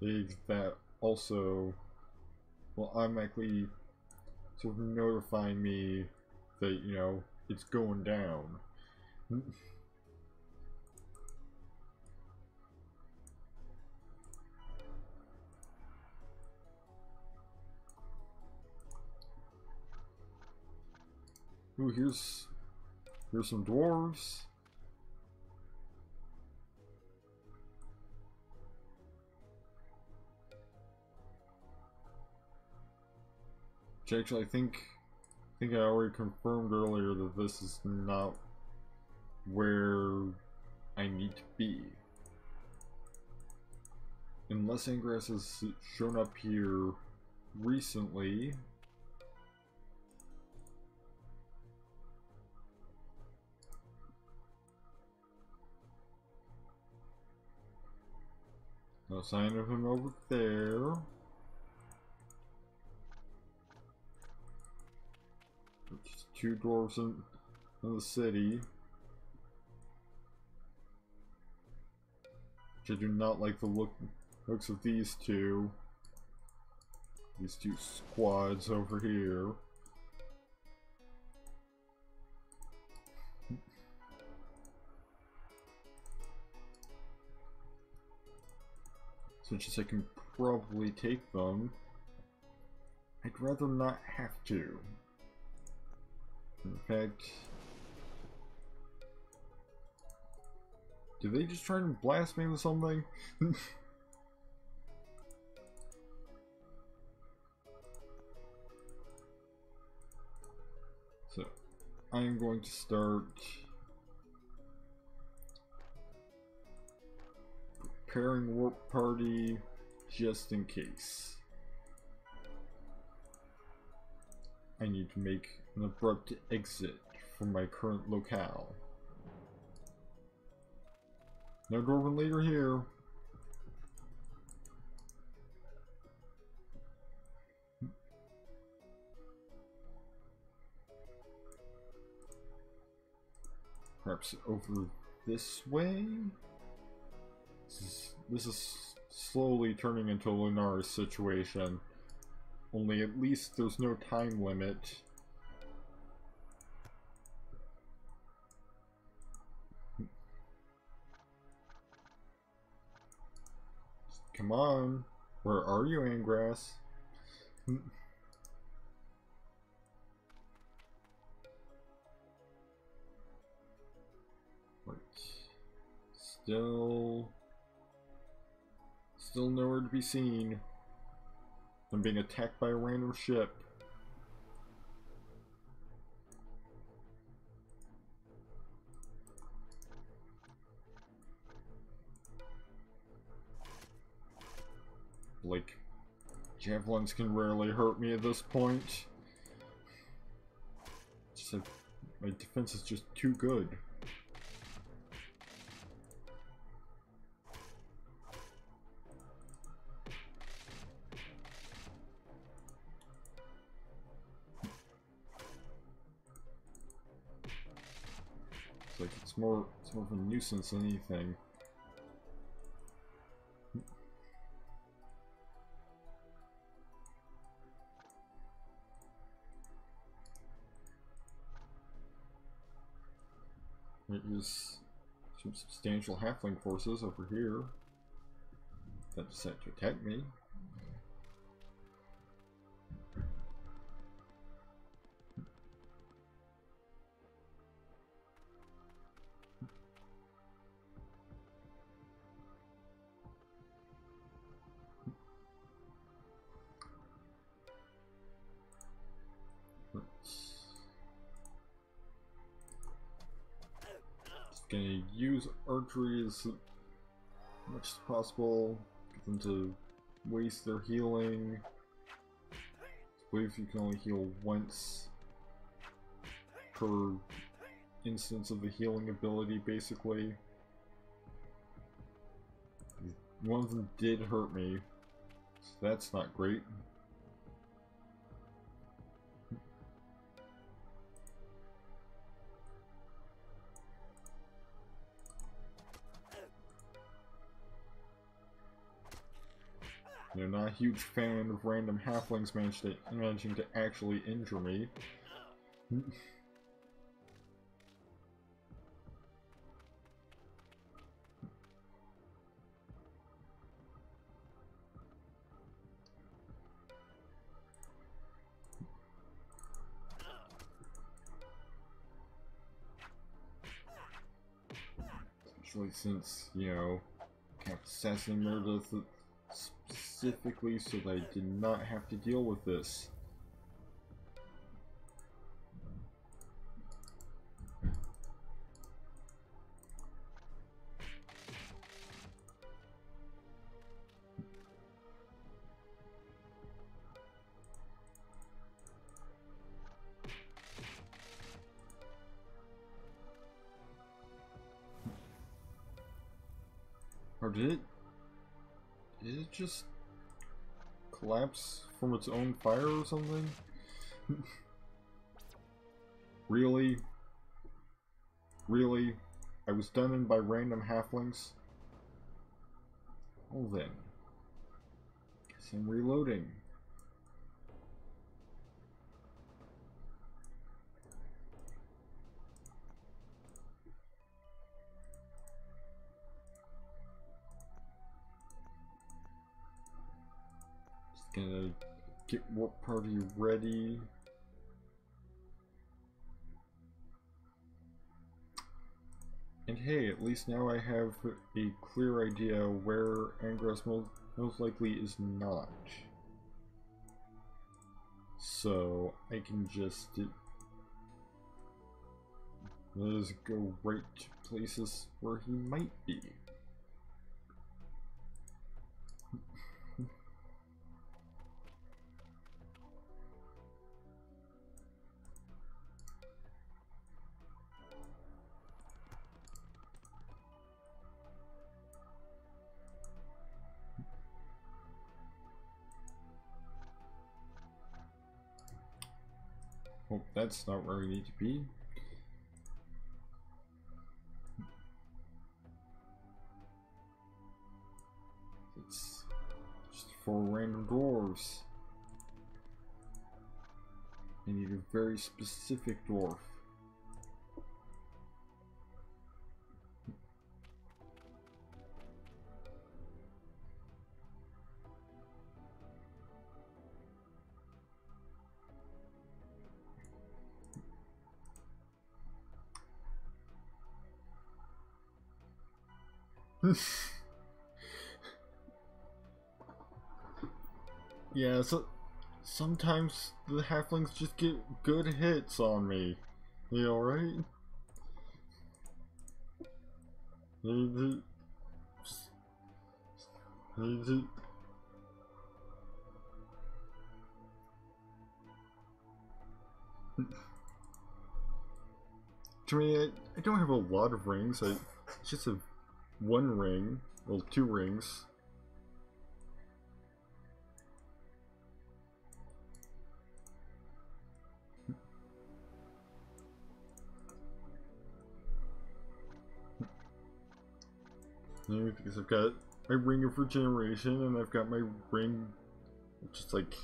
they, that also will automatically sort of notify me that, you know, it's going down. Ooh, here's here's some dwarves. Which actually, I think, I think I already confirmed earlier that this is not where I need to be. Unless Ingress has shown up here recently, No sign of him over there. Just two dwarves in, in the city. Which I do not like the look looks of these two. These two squads over here. Since I can probably take them, I'd rather not have to. In fact, did they just try and blast me with something? so, I'm going to start Pairing warp party just in case. I need to make an abrupt exit from my current locale. No Dwarven leader here. Perhaps over this way? This is, this is slowly turning into a Lunaris situation. Only at least there's no time limit. Come on. Where are you, Angrass? Hmm. Still... Still nowhere to be seen. I'm being attacked by a random ship. Like, javelins can rarely hurt me at this point. Just my defense is just too good. Nuisance anything. There's some substantial halfling forces over here that decide to attack me. Use archery as much as possible, get them to waste their healing. I believe you can only heal once per instance of the healing ability, basically. One of them did hurt me, so that's not great. You know, not a huge fan of random halflings managing to actually injure me. Especially since, you know, kept assassin Meredith specifically so that I did not have to deal with this. Just collapse from its own fire or something? really? Really? I was done in by random halflings? Well then. Guess I'm reloading. Gonna get warp party ready. And hey, at least now I have a clear idea where Angras most, most likely is not. So I can just let's go right to places where he might be. that's not where we need to be. It's just four random dwarves. I need a very specific dwarf. yeah, so sometimes the halflings just get good hits on me. You alright? To... To... I I, don't have a lot of rings. I just have one ring, well, two rings. Because I've got my ring of regeneration and I've got my ring just like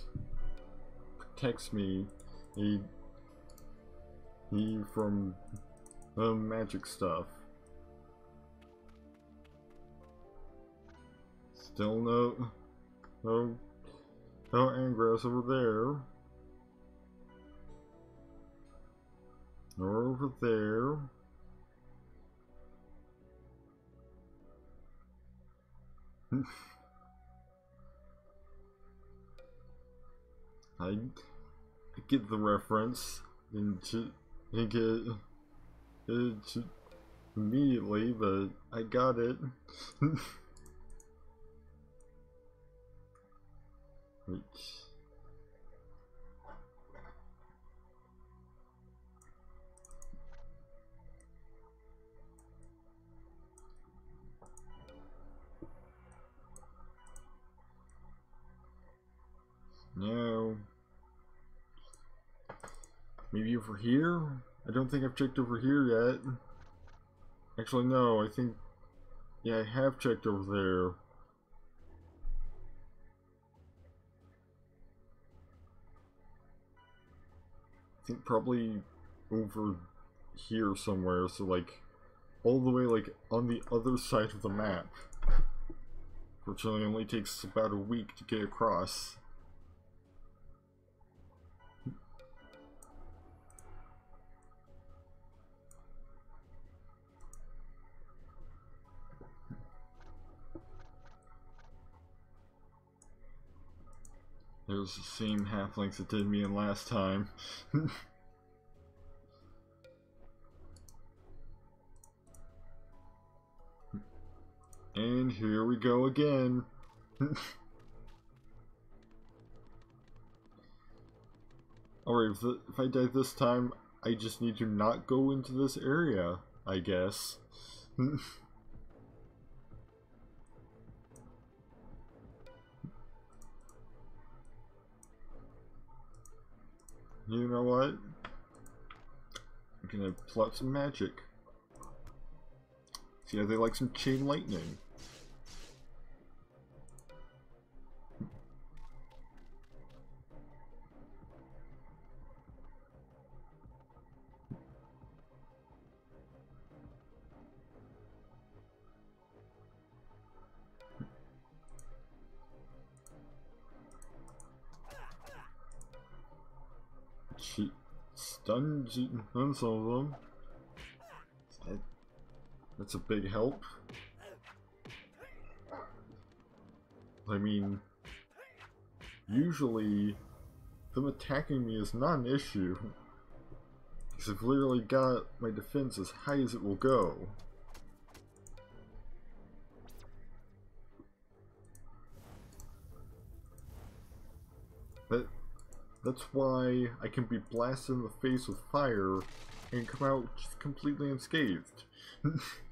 protects me he, he from the magic stuff. Still no, no, no Angrass over there. Nor over there. I, get the reference and and get it immediately, but I got it. Which No. Maybe over here? I don't think I've checked over here yet. Actually, no, I think... Yeah, I have checked over there. I think probably over here somewhere, so like all the way like on the other side of the map. Fortunately, only takes about a week to get across. There's the same halflings that did me in last time. and here we go again. Alright, if, if I die this time, I just need to not go into this area, I guess. You know what? I'm gonna plot some magic. See how they like some chain lightning. Done, done some of them. That, that's a big help. I mean, usually them attacking me is not an issue. Because I've literally got my defense as high as it will go. But that's why I can be blasted in the face with fire and come out completely unscathed.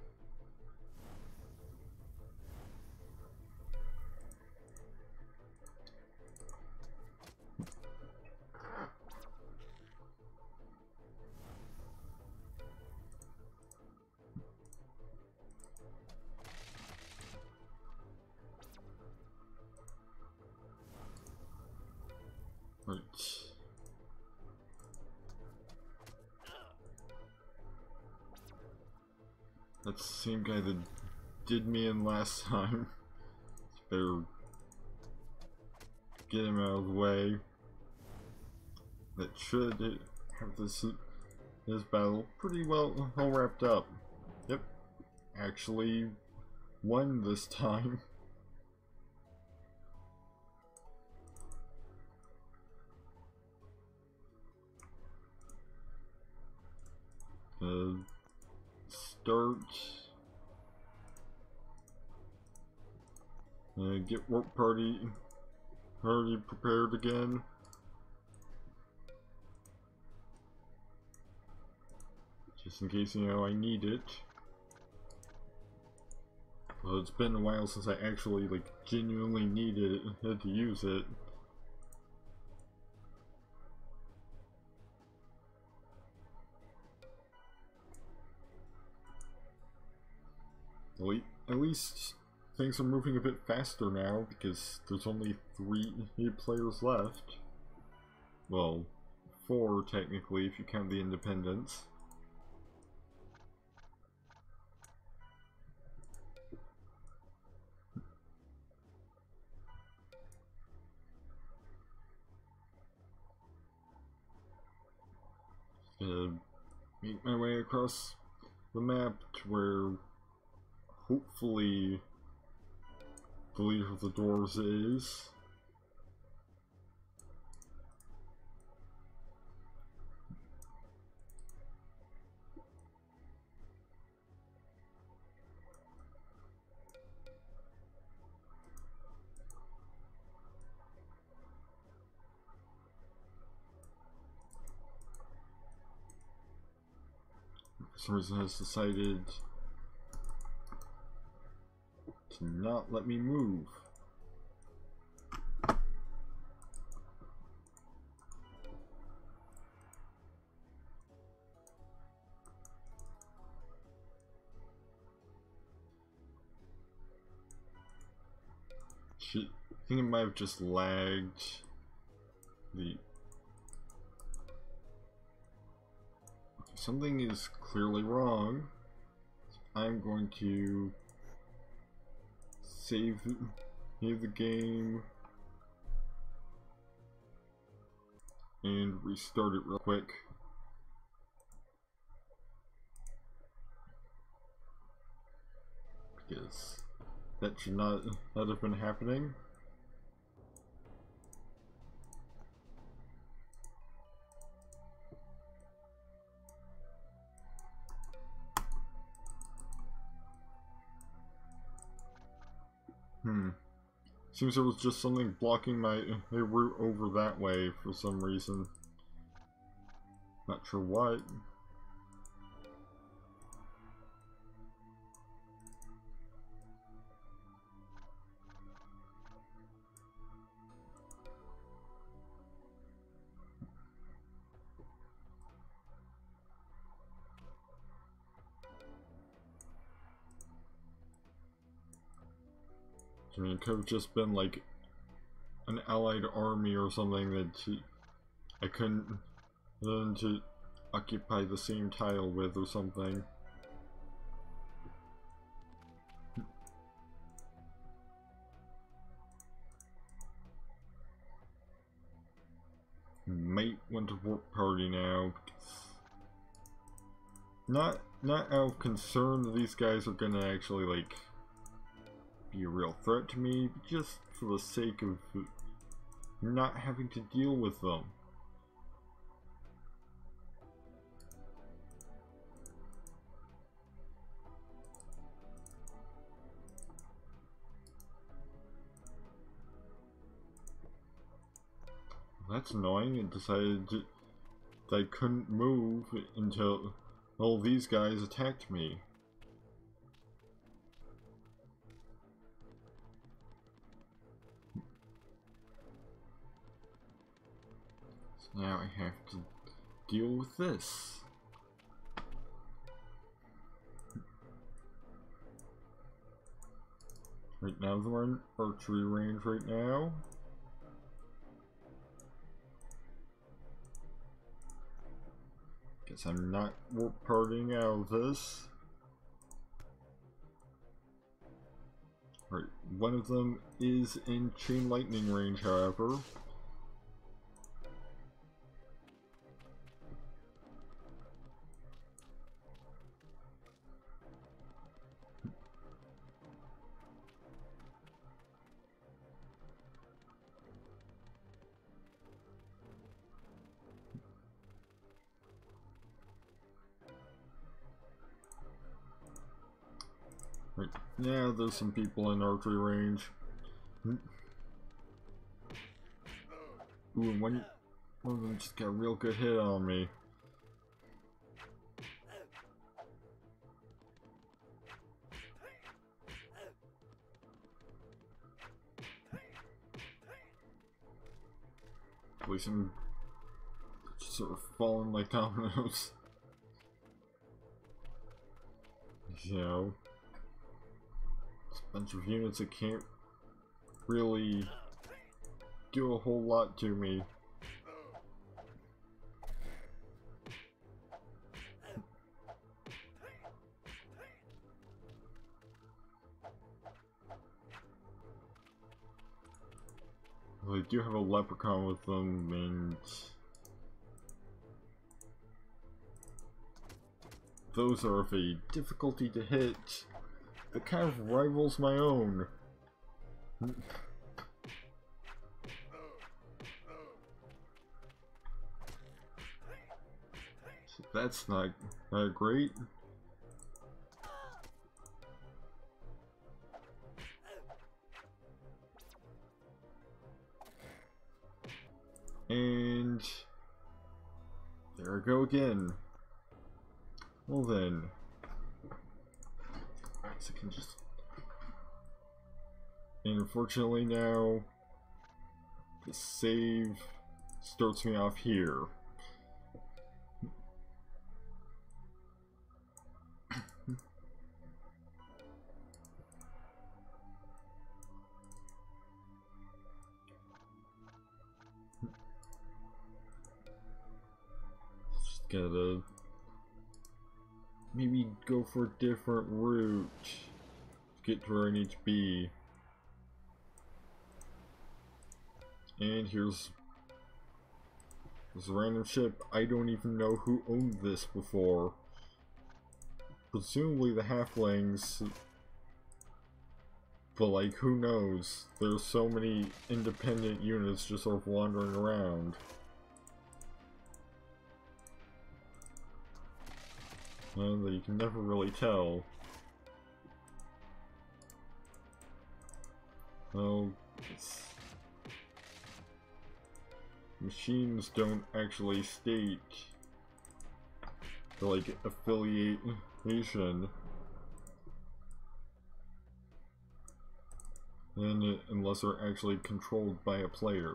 last time. Better get him out of the way. That should have this this battle pretty well all wrapped up. Yep, actually won this time. Uh, start. Get warp party already prepared again. Just in case, you know, I need it. Well, it's been a while since I actually, like, genuinely needed it, had to use it. At least things are moving a bit faster now because there's only three players left. Well, four technically if you count the independents. Make my way across the map to where hopefully leader of the doors is. For some reason has decided not let me move. I think it might have just lagged the something is clearly wrong. I'm going to save save the game and restart it real quick. Because that should not not have been happening. Hmm. Seems there was just something blocking my, my route over that way for some reason. Not sure what. Could have just been like an allied army or something that I couldn't learn to occupy the same tile with or something. Might want to warp party now. Not not out of concern that these guys are gonna actually like be a real threat to me, just for the sake of not having to deal with them. That's annoying. It decided that I couldn't move until all these guys attacked me. Now I have to deal with this. Right now we're in archery range right now. Guess I'm not partying out of this. Right, one of them is in chain lightning range, however. Yeah, there's some people in archery range. Ooh, and one, one of them just got a real good hit on me. At least I'm just sort of falling like dominoes. you know bunch of units that can't really do a whole lot to me. They do have a leprechaun with them, and those are of a difficulty to hit that kind of rivals my own. That's not, not great. And there I go again. Well then, so I can just... And unfortunately now, the save starts me off here. Just gotta maybe go for a different route to get to where I need to be. And here's this random ship. I don't even know who owned this before. Presumably the halflings. But like, who knows? There's so many independent units just sort of wandering around. Well, you can never really tell. Well, machines don't actually state like, affiliation. And unless they're actually controlled by a player.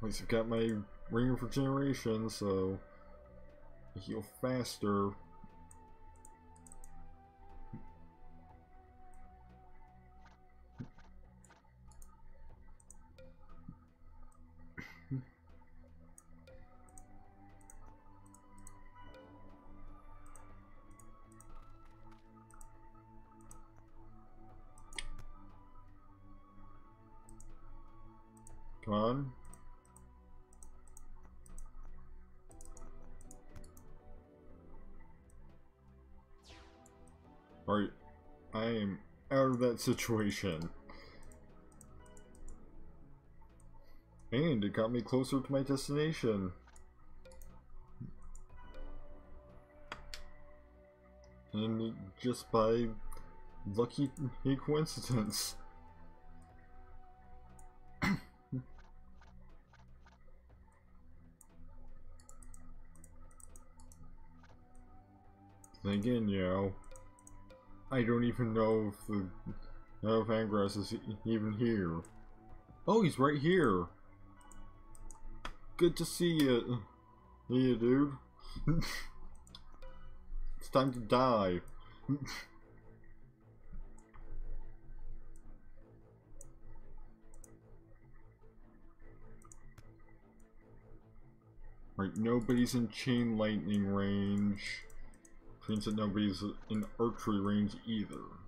At least I've got my ring of regeneration, so I heal faster. Situation. And it got me closer to my destination. And just by lucky coincidence. again, you know, I don't even know if the know if Angras is even here. Oh, he's right here. Good to see you, yeah, dude. it's time to die. Right, nobody's in chain lightning range. Means that nobody's in archery range either.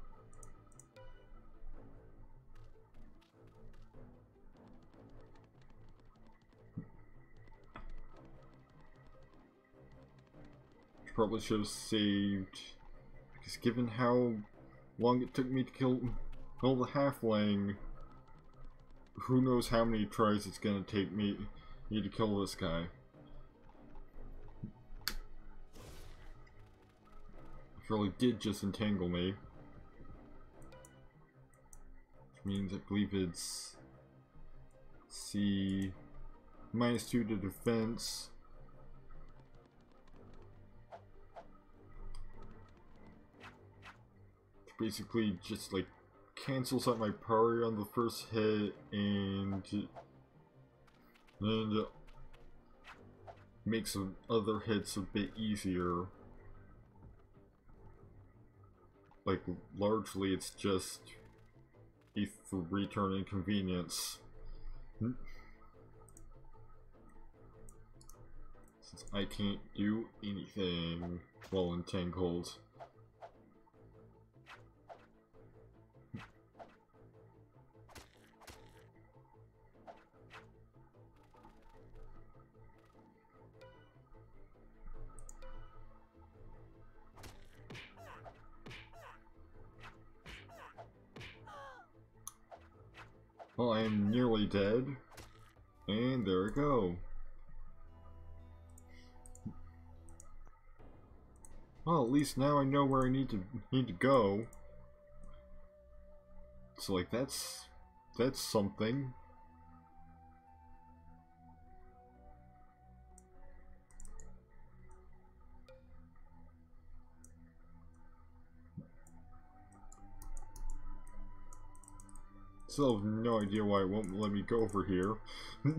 Probably should have saved, because given how long it took me to kill, kill the halfling, who knows how many tries it's gonna take me, me to kill this guy. It Really did just entangle me. Which means I believe it's C minus two to defense. Basically just like cancels out my parry on the first hit and and makes other hits a bit easier. Like largely it's just a three turn inconvenience. Hmm. Since I can't do anything while entangled. Well, I am nearly dead. And there we go. Well, at least now I know where I need to need to go. So like that's that's something. Still have no idea why it won't let me go over here. now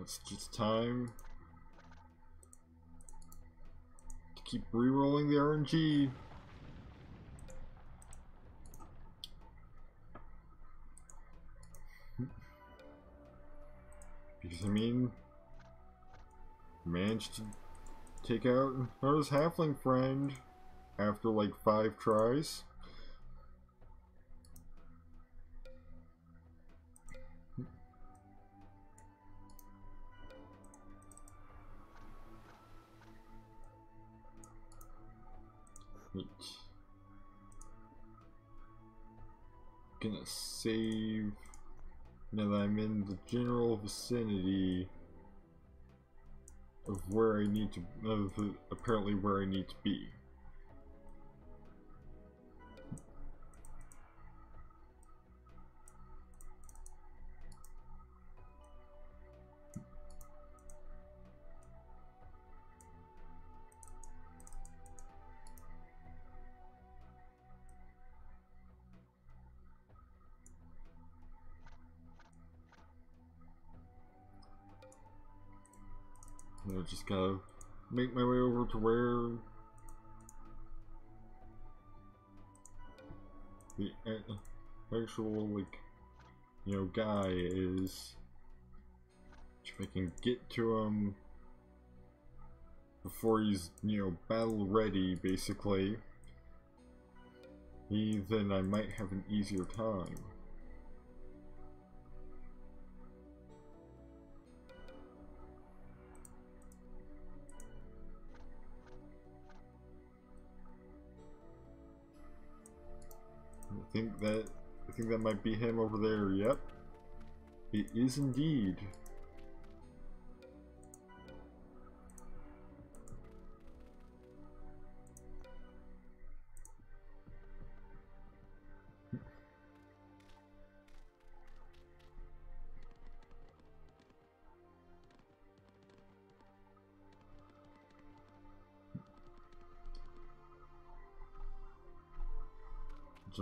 it's just time to keep re-rolling the RNG. Because, I mean, managed to take out his halfling friend after like five tries. Gonna save now that I'm in the general vicinity of where I need to, of apparently where I need to be. Just gotta make my way over to where the uh, actual, like, you know, guy is. If I can get to him before he's, you know, battle ready, basically, then I might have an easier time. Think that I think that might be him over there. Yep. It is indeed.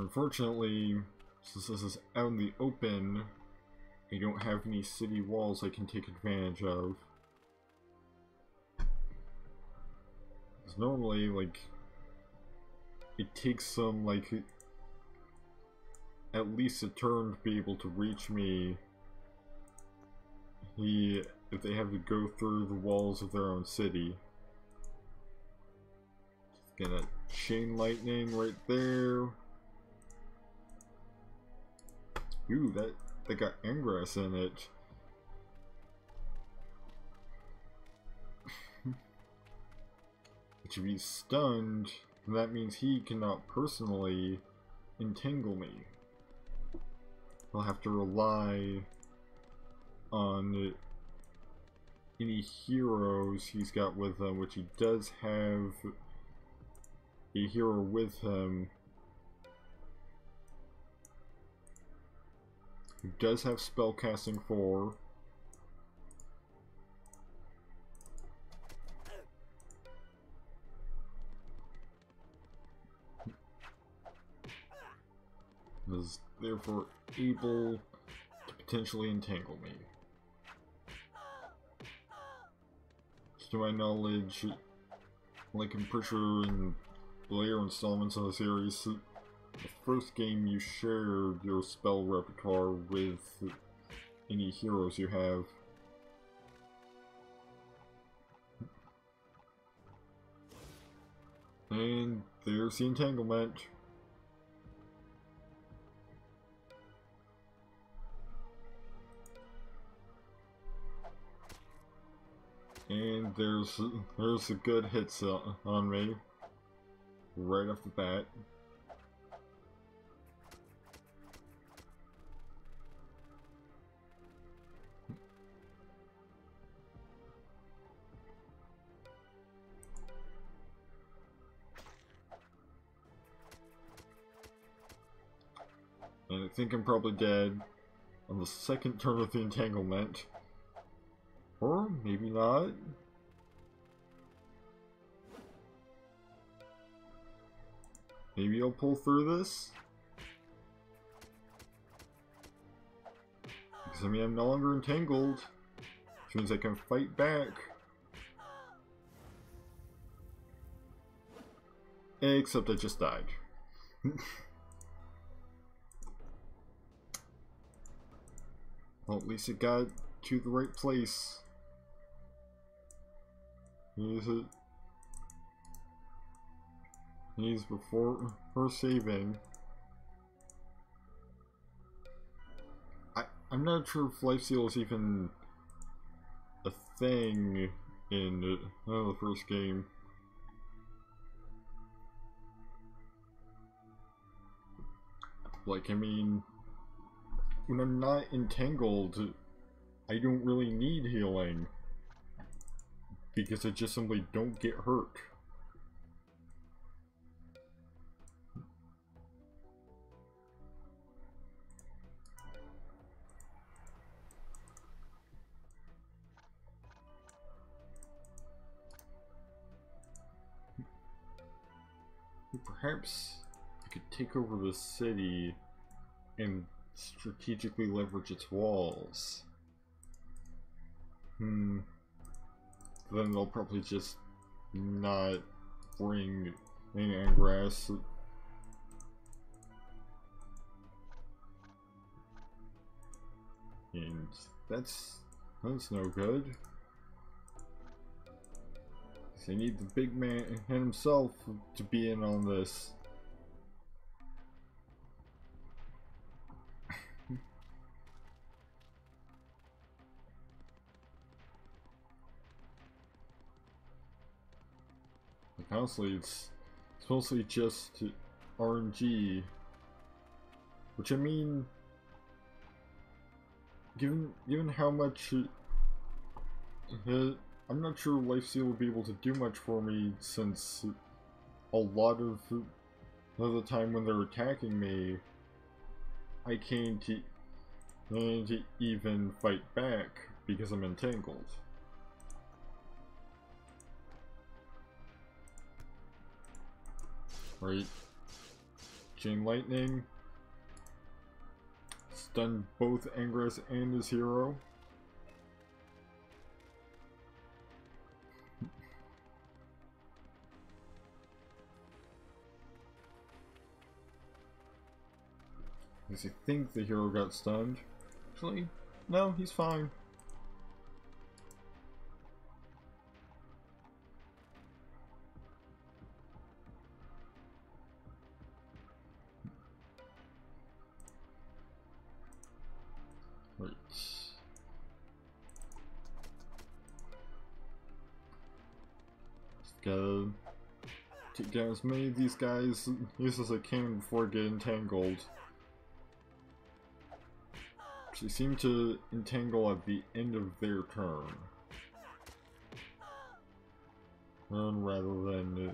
Unfortunately, since this is out in the open, I don't have any city walls I can take advantage of. Because normally, like, it takes some, like, at least a turn to be able to reach me. He, if they have to go through the walls of their own city. Just gonna chain lightning right there. Ooh, that, that got Angras in it. If he's stunned, that means he cannot personally entangle me. He'll have to rely on any heroes he's got with him, which he does have a hero with him does have spellcasting 4. is therefore able to potentially entangle me. To my knowledge, like I'm pretty sure in later installments of the series, the first game you share your spell repertoire with any heroes you have. And there's the entanglement. And there's there's a good hit on me. Right off the bat. Think I'm probably dead on the second turn of the entanglement. Or maybe not. Maybe I'll pull through this. Because I mean I'm no longer entangled. Which means I can fight back. Except I just died. well, at least it got to the right place. Use it. Use before her saving. I I'm not sure if life steal is even a thing in uh, the first game. Like I mean, when I'm not entangled, I don't really need healing because I just simply don't get hurt. Perhaps I could take over the city and strategically leverage its walls. Hmm then they'll probably just not bring in grass. And that's that's no good. They need the big man himself to be in on this. Honestly, it's, it's mostly just RNG. Which I mean, given given how much uh, I'm not sure Life Steal will be able to do much for me since a lot of, of the time when they're attacking me, I can't, can't even fight back because I'm entangled. Right. Chain Lightning. Stun both Angras and his hero. I think the hero got stunned. Actually, no, he's fine. As many of these guys use as I can before I get entangled. They seem to entangle at the end of their turn. Um, rather than... Uh,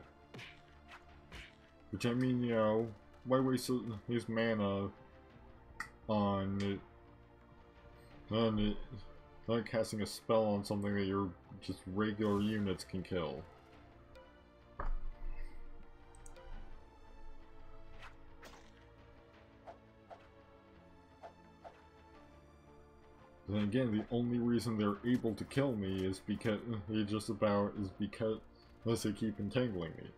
which I mean, you know, why waste his mana on... Uh, on, uh, on casting a spell on something that your just regular units can kill. And again, the only reason they're able to kill me is because they just about is because unless they keep entangling me.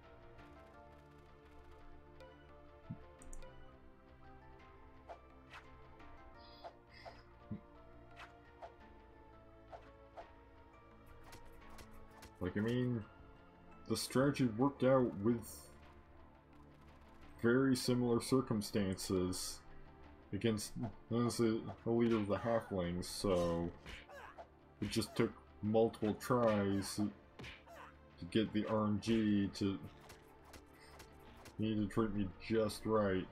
Like, I mean, the strategy worked out with very similar circumstances against the, leader of the halflings, so it just took multiple tries to get the RNG to need to treat me just right.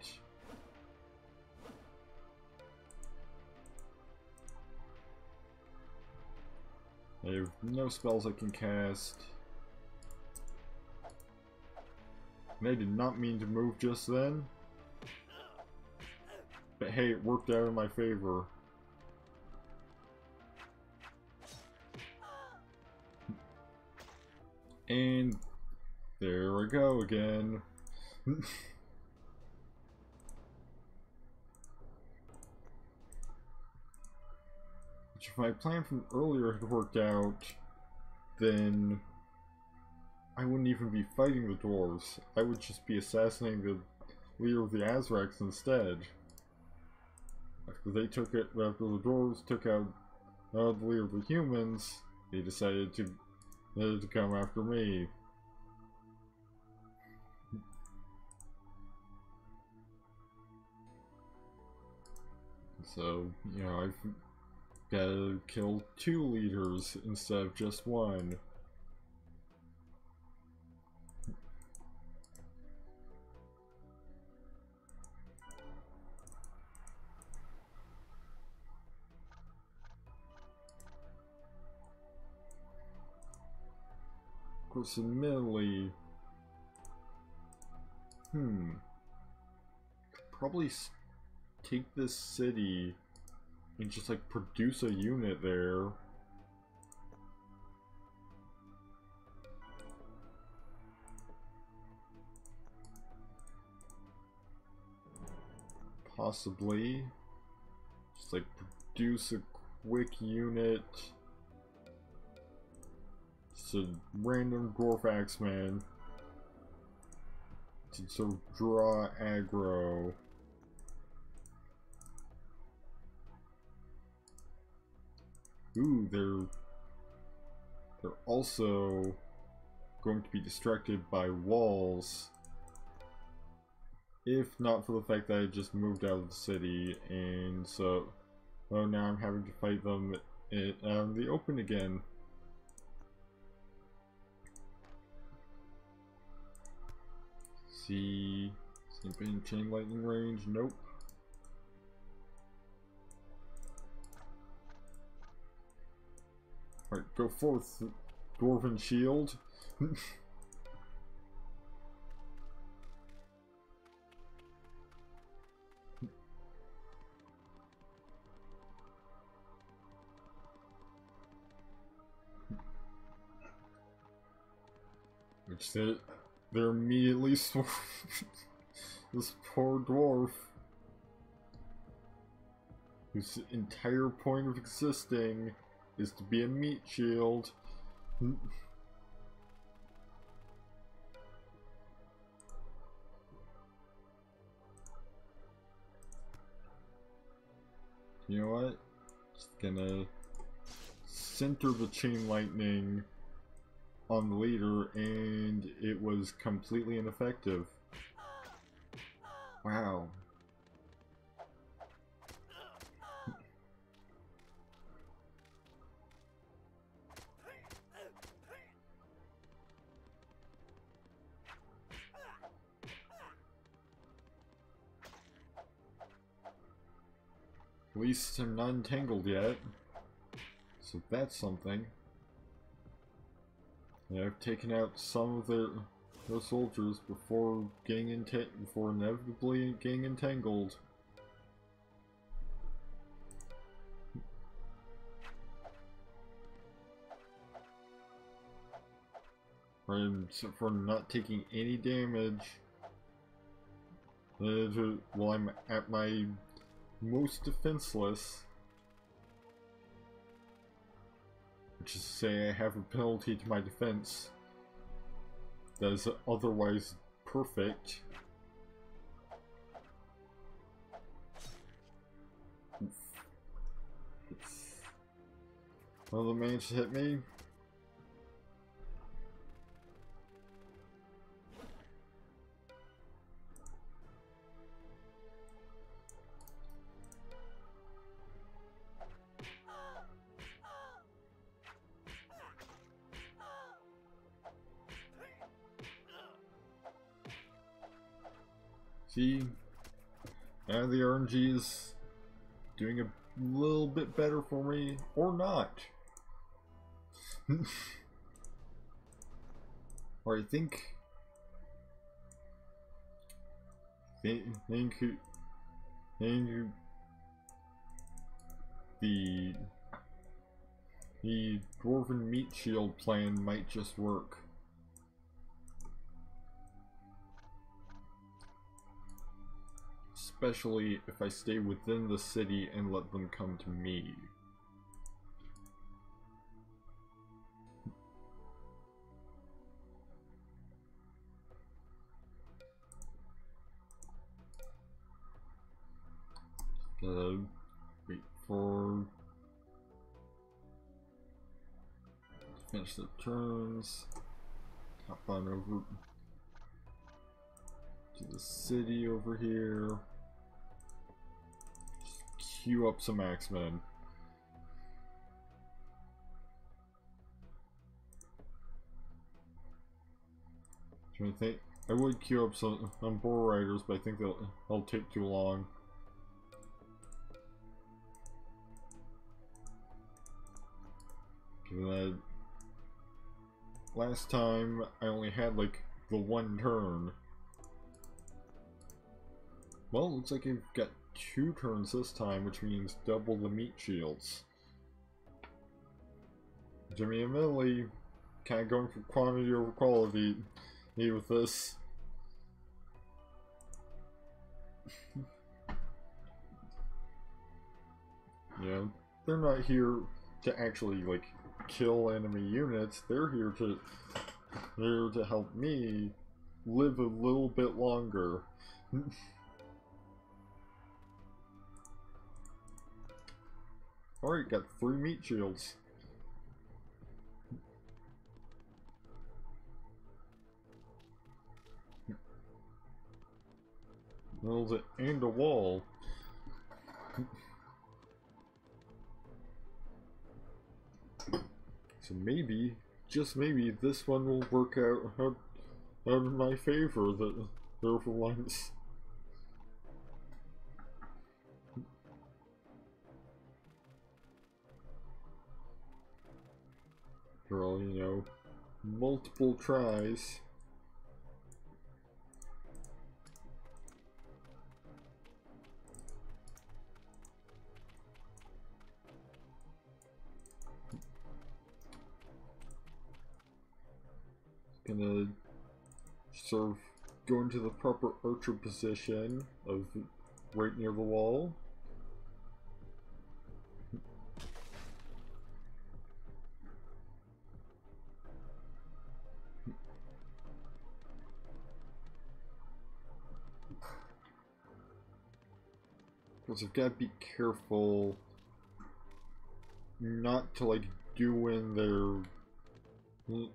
I have no spells I can cast. And I did not mean to move just then. But hey, it worked out in my favor. And there we go again. If my plan from earlier had worked out, then I wouldn't even be fighting the dwarves. I would just be assassinating the leader of the Azracs instead. After they took it, after the dwarves took out the leader of the humans, they decided to, uh, to come after me. So, you know, I've got to kill two leaders instead of just one. Admittedly, hmm, probably take this city and just like produce a unit there. Possibly. Just like produce a quick unit a random dwarf axeman to of draw aggro. Ooh, they're they're also going to be distracted by walls. If not for the fact that I just moved out of the city, and so, oh, now I'm having to fight them in the open again. See something chain lightning range. Nope. Alright, go forth, Dwarven Shield. Which they're immediately swarmed. this poor dwarf. Whose entire point of existing is to be a meat shield. you know what? Just gonna center the chain lightning on the leader and it was completely ineffective. Wow. At least I'm not entangled yet. So that's something. Yeah, I've taken out some of their, their soldiers before getting before inevitably getting entangled. And for not taking any damage. While I'm at my most defenseless. To say I have a penalty to my defense that is otherwise perfect. Another man to hit me. And the RNG is doing a little bit better for me, or not. or I think, think, think, think the the dwarven meat shield plan might just work. Especially if I stay within the city and let them come to me. Gotta wait for finish the turns. Hop on over to the city over here queue up some axemen. I think I would queue up some on Boar Riders, but I think they'll they'll take too long. That last time I only had like the one turn. Well, looks like I've got two turns this time, which means double the meat shields. Jimmy and Millie kind of going for quantity over quality with this. yeah, they're not here to actually like kill enemy units. They're here to they're to help me live a little bit longer. Alright, got three meat shields. Build it and a wall. So maybe, just maybe, this one will work out, out, out in my favor that there for once. After all, you know, multiple tries. Gonna sort of go into the proper archer position of right near the wall. Because I've got to be careful not to like do in their.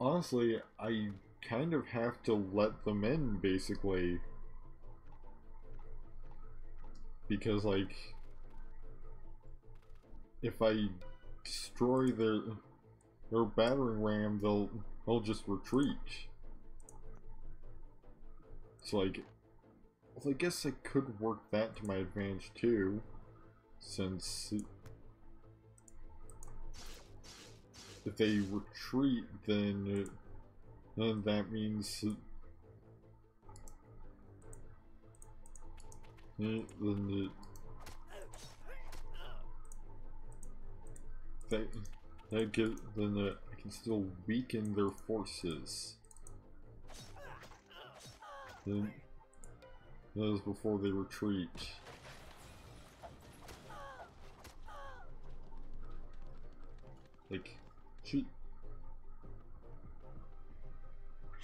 Honestly, I kind of have to let them in basically because like if I destroy their their battering ram, they'll they'll just retreat. So like, well, I guess I could work that to my advantage too, since if they retreat, then then that means then the that that give then the, I can still weaken their forces. Then that is before they retreat. Like, shoot.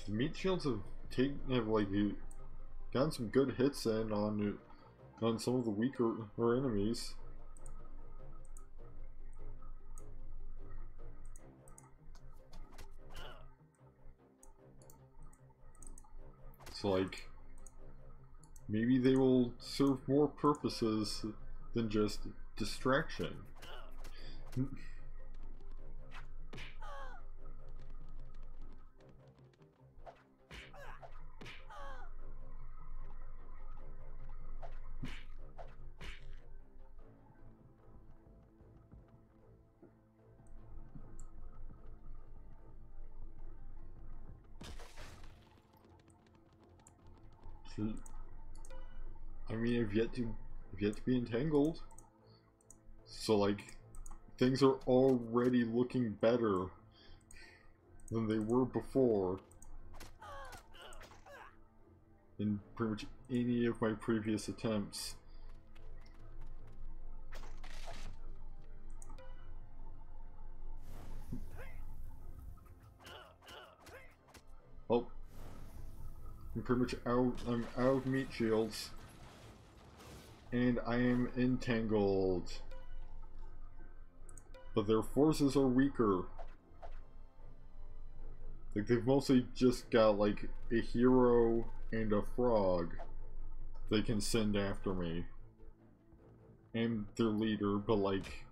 The meat shields have taken have like gotten some good hits in on on some of the weaker enemies. So like, maybe they will serve more purposes than just distraction. I've yet to, I've yet to be entangled. So like, things are already looking better than they were before. In pretty much any of my previous attempts. Oh, I'm pretty much out, I'm out of meat shields. And I am entangled. But their forces are weaker. Like, they've mostly just got, like, a hero and a frog they can send after me. And their leader, but, like,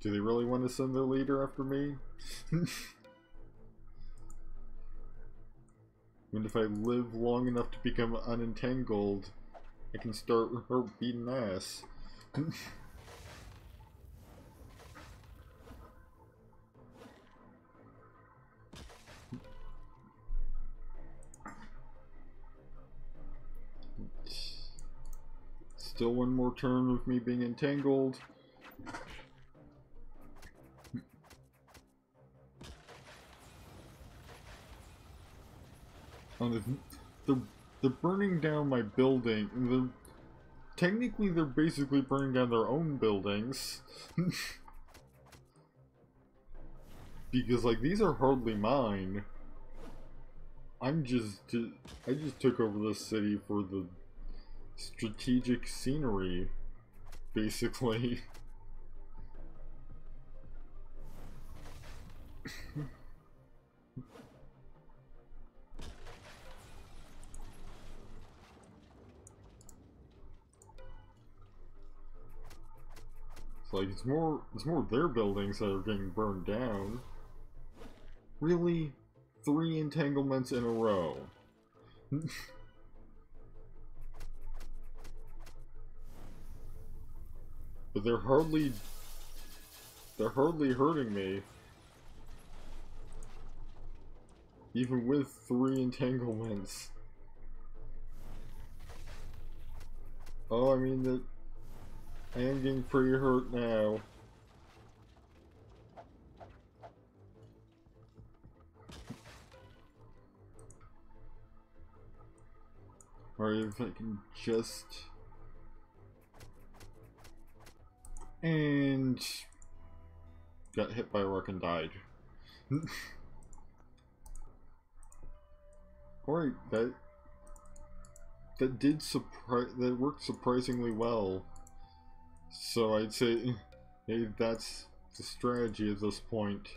do they really want to send their leader after me? And if I live long enough to become unentangled, I can start with her beating ass. Still one more turn of me being entangled. on they're, they're burning down my building. They're, technically, they're basically burning down their own buildings. because, like, these are hardly mine. I'm just... I just took over this city for the strategic scenery, basically. like it's more it's more their buildings that are getting burned down. Really? Three entanglements in a row. but they're hardly they're hardly hurting me. Even with three entanglements. Oh, I mean that I am getting pretty hurt now. Or if I can just... And... Got hit by a rock and died. Alright, that... that did surprise that worked surprisingly well. So I'd say, hey, that's the strategy at this point.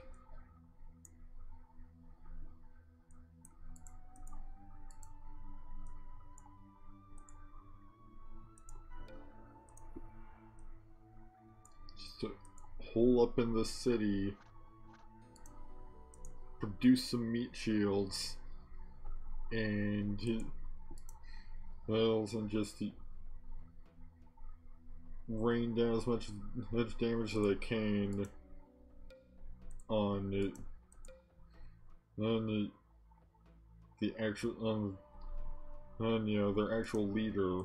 Just to hole up in the city, produce some meat shields, and wells and just rain down as much much damage as I can on it on the, the actual um, on on you know their actual leader.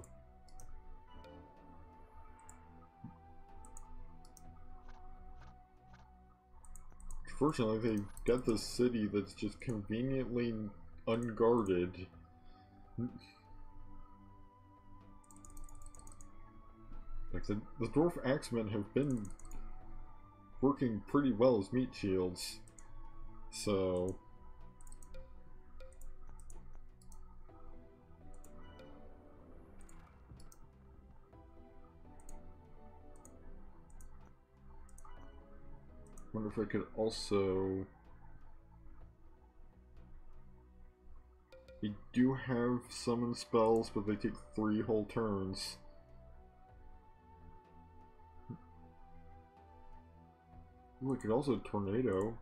Fortunately, they've got this city that's just conveniently unguarded. Like the, the Dwarf Axemen have been working pretty well as meat shields. So... wonder if I could also... They do have summon spells, but they take three whole turns. Ooh, I could also tornado.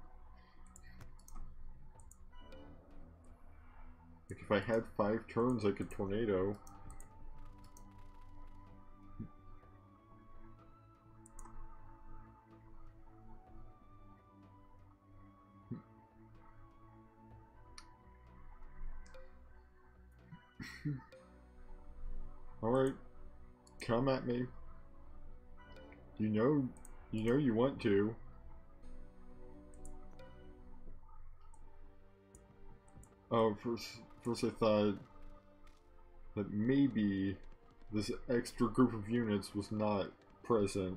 Like if I had five turns, I could tornado. Alright. Come at me. You know you know you want to. Oh, first, first I thought that maybe this extra group of units was not present,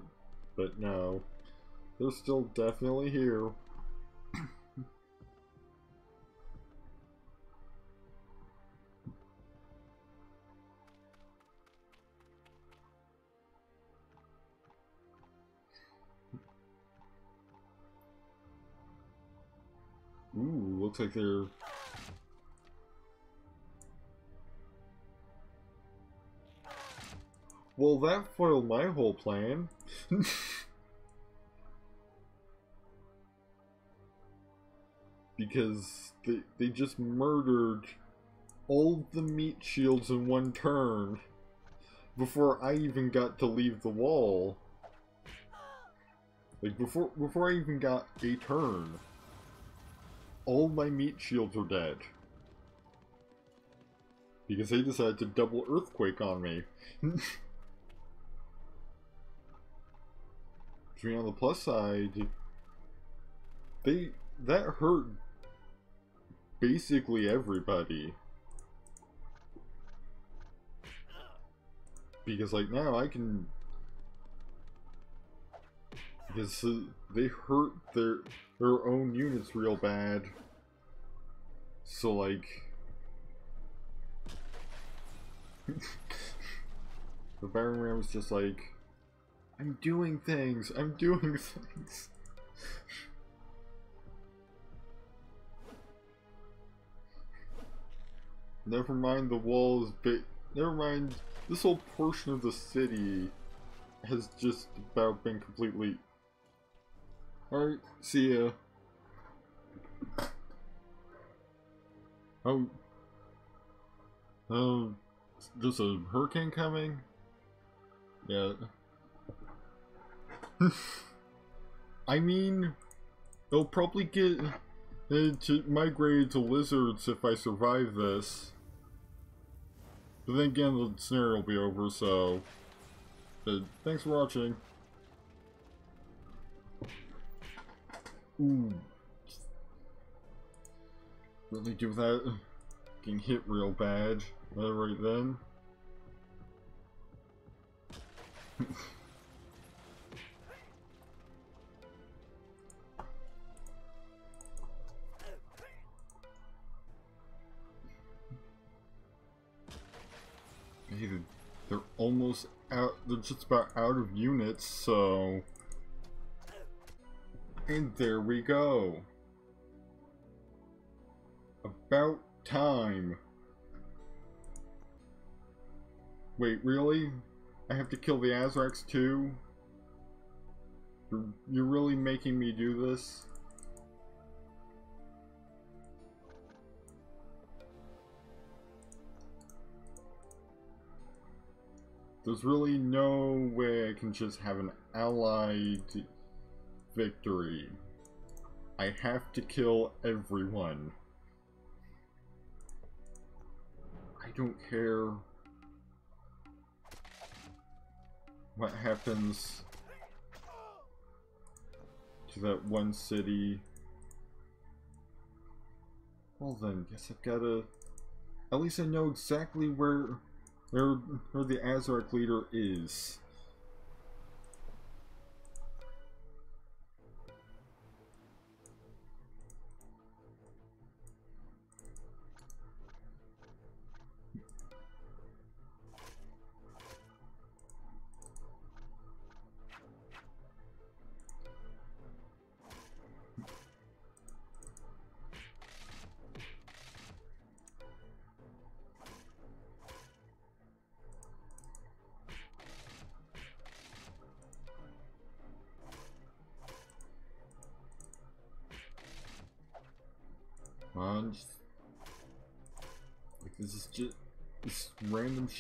but no. They're still definitely here. Ooh, looks like they're Well, that foiled my whole plan. because they, they just murdered all the meat shields in one turn before I even got to leave the wall. Like, before, before I even got a turn, all my meat shields are dead. Because they decided to double earthquake on me. Mean, on the plus side, they that hurt basically everybody. Because like now I can because they hurt their their own units real bad. So like the Baron Ram is just like I'm doing things. I'm doing things. Never mind the walls, but never mind this whole portion of the city has just about been completely. Alright, see ya. Oh. Oh. There's a hurricane coming? Yeah. I mean, they'll probably get uh, to migrate to lizards if I survive this. But then again, the scenario will be over, so... But thanks for watching. Ooh. Really do that? Getting hit real bad. Uh, right then. Hey, they're almost out, they're just about out of units, so... And there we go. About time. Wait, really? I have to kill the Azracs too? You're, you're really making me do this? There's really no way I can just have an allied victory. I have to kill everyone. I don't care what happens to that one city. Well then, guess I've gotta... At least I know exactly where where, where the Azrac leader is.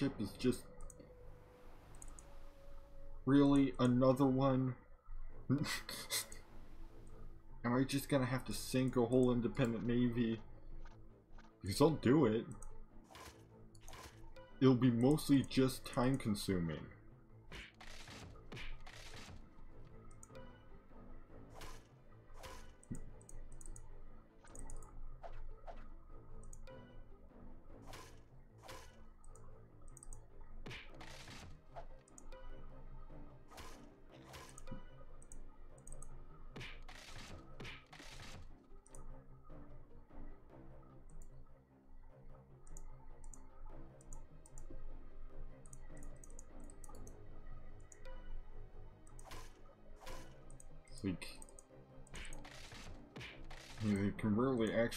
Ship is just really another one. Am I just gonna have to sink a whole independent navy? Because I'll do it. It'll be mostly just time consuming.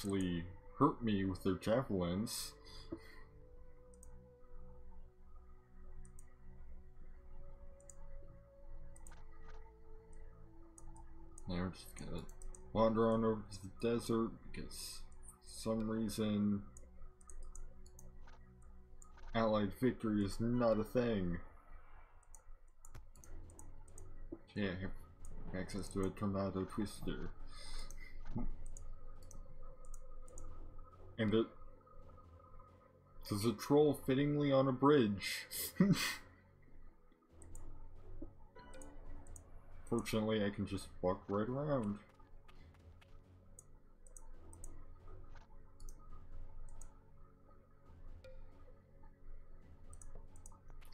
Actually hurt me with their javelins. Now we're just gonna wander on over to the desert because some reason Allied victory is not a thing. Yeah, access to a tornado twister. And the there's a troll fittingly on a bridge. Fortunately, I can just walk right around.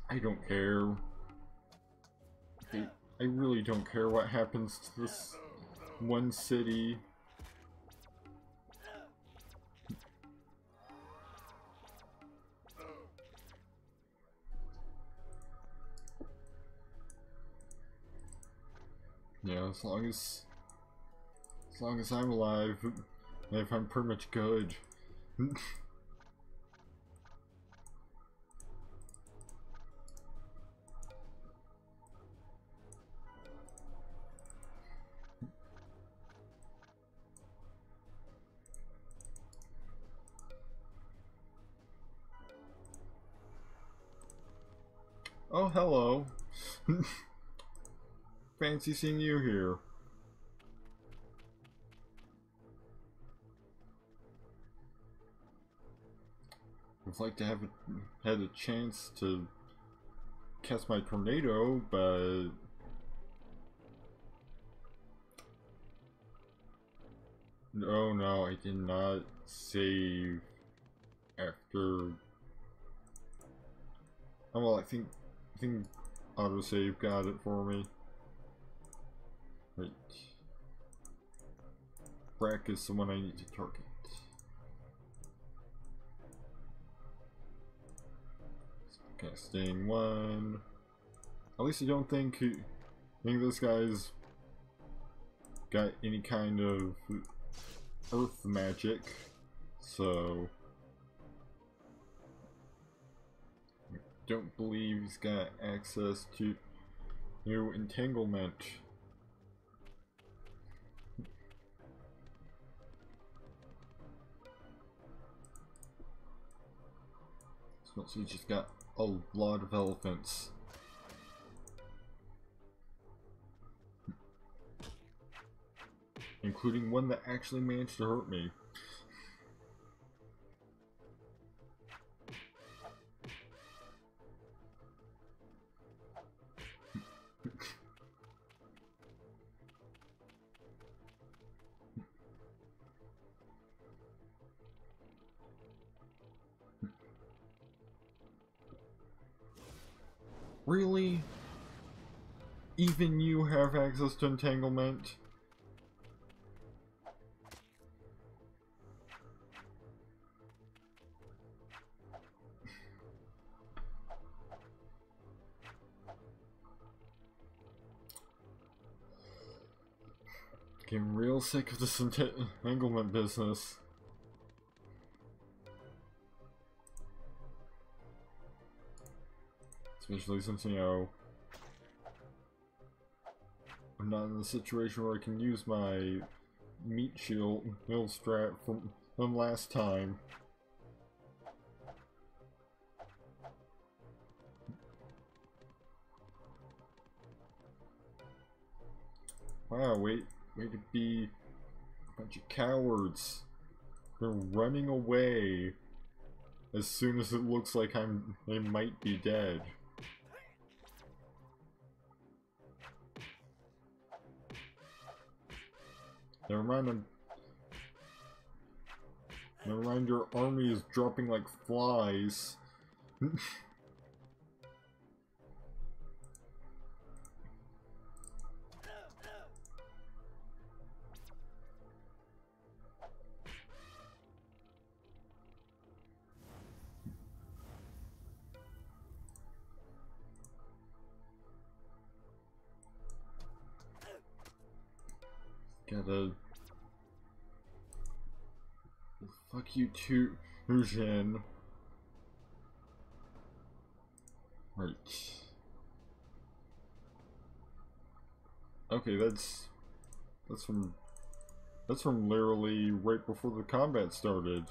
I don't care. I really don't care what happens to this one city. Yeah, as long as as long as I'm alive, if I'm pretty much good. Oh, hello. Fancy seeing you here. I'd like to have had a chance to cast my tornado, but no, no, I did not save after. Oh well, I think I think autosave got it for me. Right. Brack is the one I need to target. Casting one. At least I don't think, i think this guy's got any kind of earth magic, so I don't believe he's got access to new entanglement. So he just got a lot of elephants. Including one that actually managed to hurt me. Really? Even you have access to entanglement? Getting real sick of this entanglement business. Especially since, you know, I'm not in a situation where I can use my meat shield mill strap from, from last time. Wow, wait, wait to be a bunch of cowards. They're running away as soon as it looks like I'm they might be dead. Never mind, I'm... Never mind, your army is dropping like flies. Gotta... Fuck you too, Jin. Right. Okay, that's... That's from... That's from literally right before the combat started.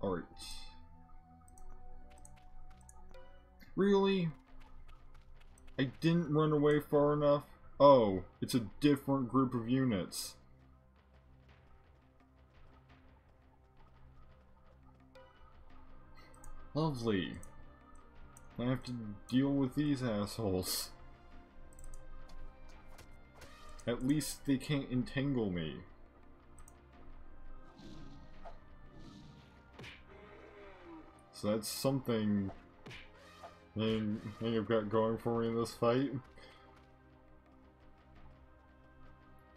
Alright. Really? I didn't run away far enough? Oh, it's a different group of units. Lovely. I have to deal with these assholes. At least they can't entangle me. So that's something I think I've got going for me in this fight.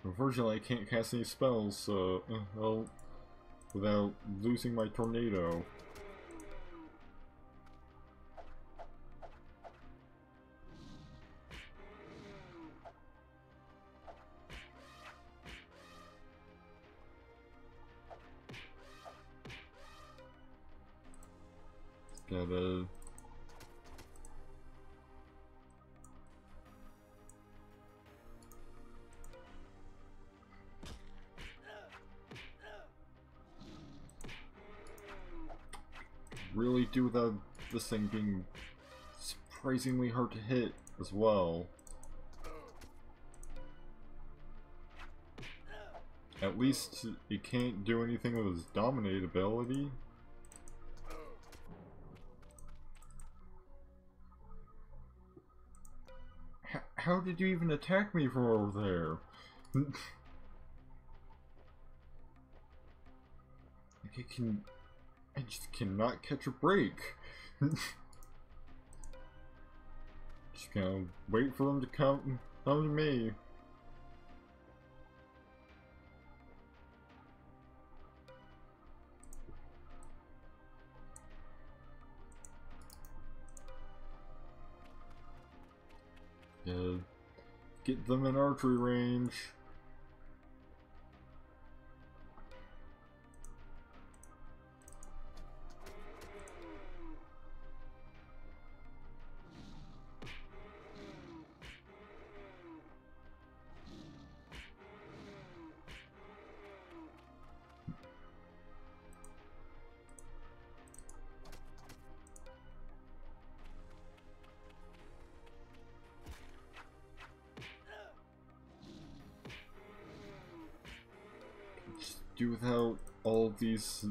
Unfortunately, I can't cast any spells, so, uh, without losing my tornado. This thing being surprisingly hard to hit as well. At least he can't do anything with his dominate ability. H how did you even attack me from over there? like it can I just cannot catch a break. Just gonna wait for them to come, come to me. Yeah. Get them in archery range. These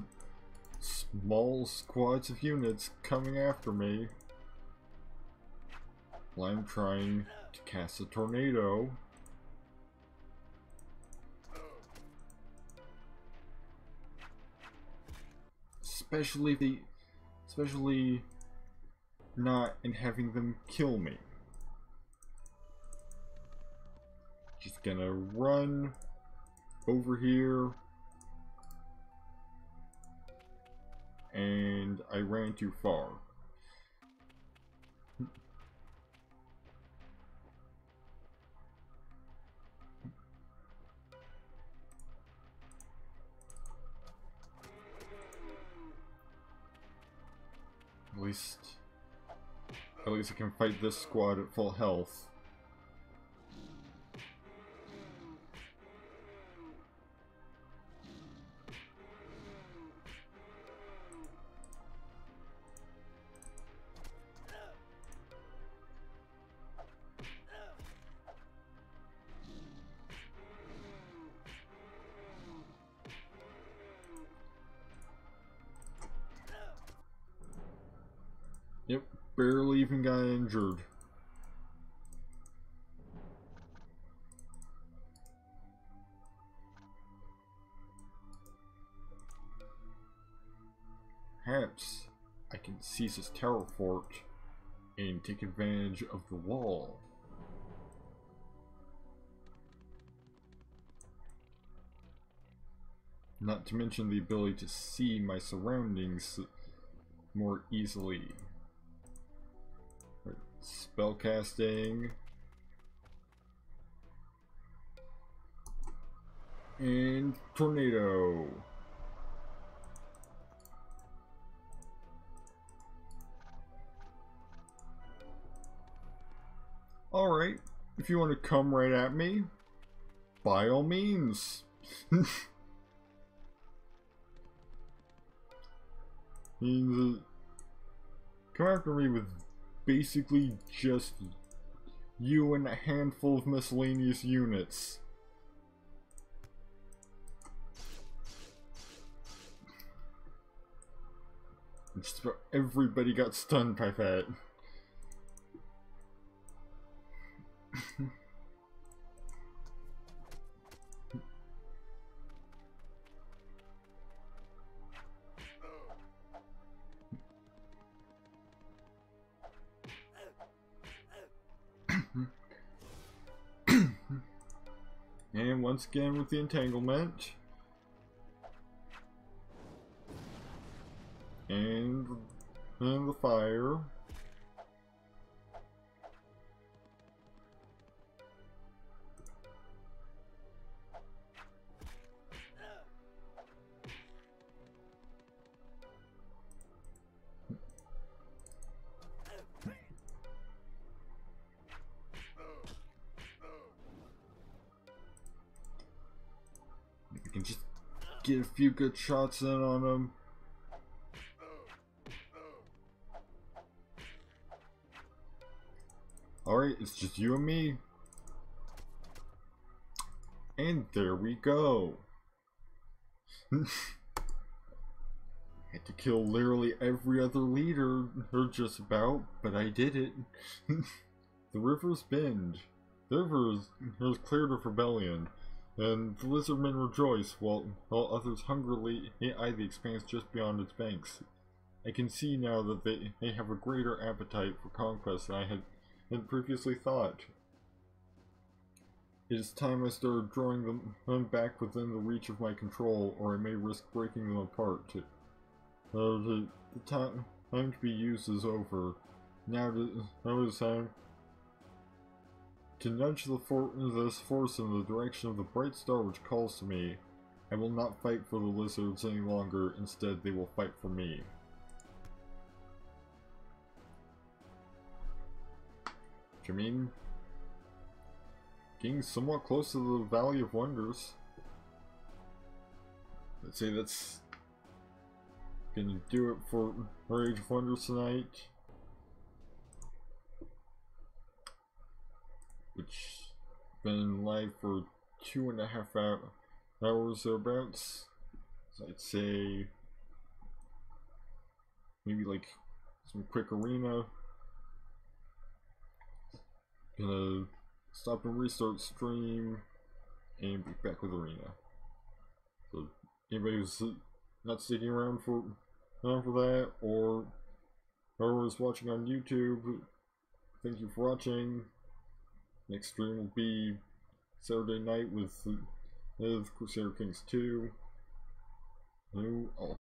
small squads of units coming after me. While I'm trying to cast a tornado. Especially the especially not in having them kill me. Just gonna run over here and I ran too far. At least, at least I can fight this squad at full health. Barely even got injured. Perhaps I can seize this tower fort and take advantage of the wall. Not to mention the ability to see my surroundings more easily. Spellcasting. And tornado. Alright, if you want to come right at me, by all means. means come after me with basically just you and a handful of miscellaneous units. Just about everybody got stunned by that. And once again with the entanglement. And, the fire. Get a few good shots in on him. Alright, it's just you and me. And there we go. Had to kill literally every other leader, or just about, but I did it. the river's bend. The river is cleared of rebellion. And the lizardmen rejoice, while, while others hungrily eye the expanse just beyond its banks. I can see now that they, they have a greater appetite for conquest than I had, had previously thought. It is time I started drawing them, back within the reach of my control, or I may risk breaking them apart. Uh, the, the time, time to be used is over. Now, is time to nudge the for this force in the direction of the bright star which calls to me. I will not fight for the lizards any longer, instead they will fight for me. Mean, getting somewhat close to the Valley of Wonders. Let's say that's gonna do it for Age of Wonders tonight. Which been live for two and a half hours thereabouts. So I'd say maybe like some quick arena. Gonna stop and restart stream and be back with arena. So anybody who's not sticking around for around for that or whoever's watching on YouTube, thank you for watching. Next stream will be Saturday night with, with Crusader Kings 2. New, I'll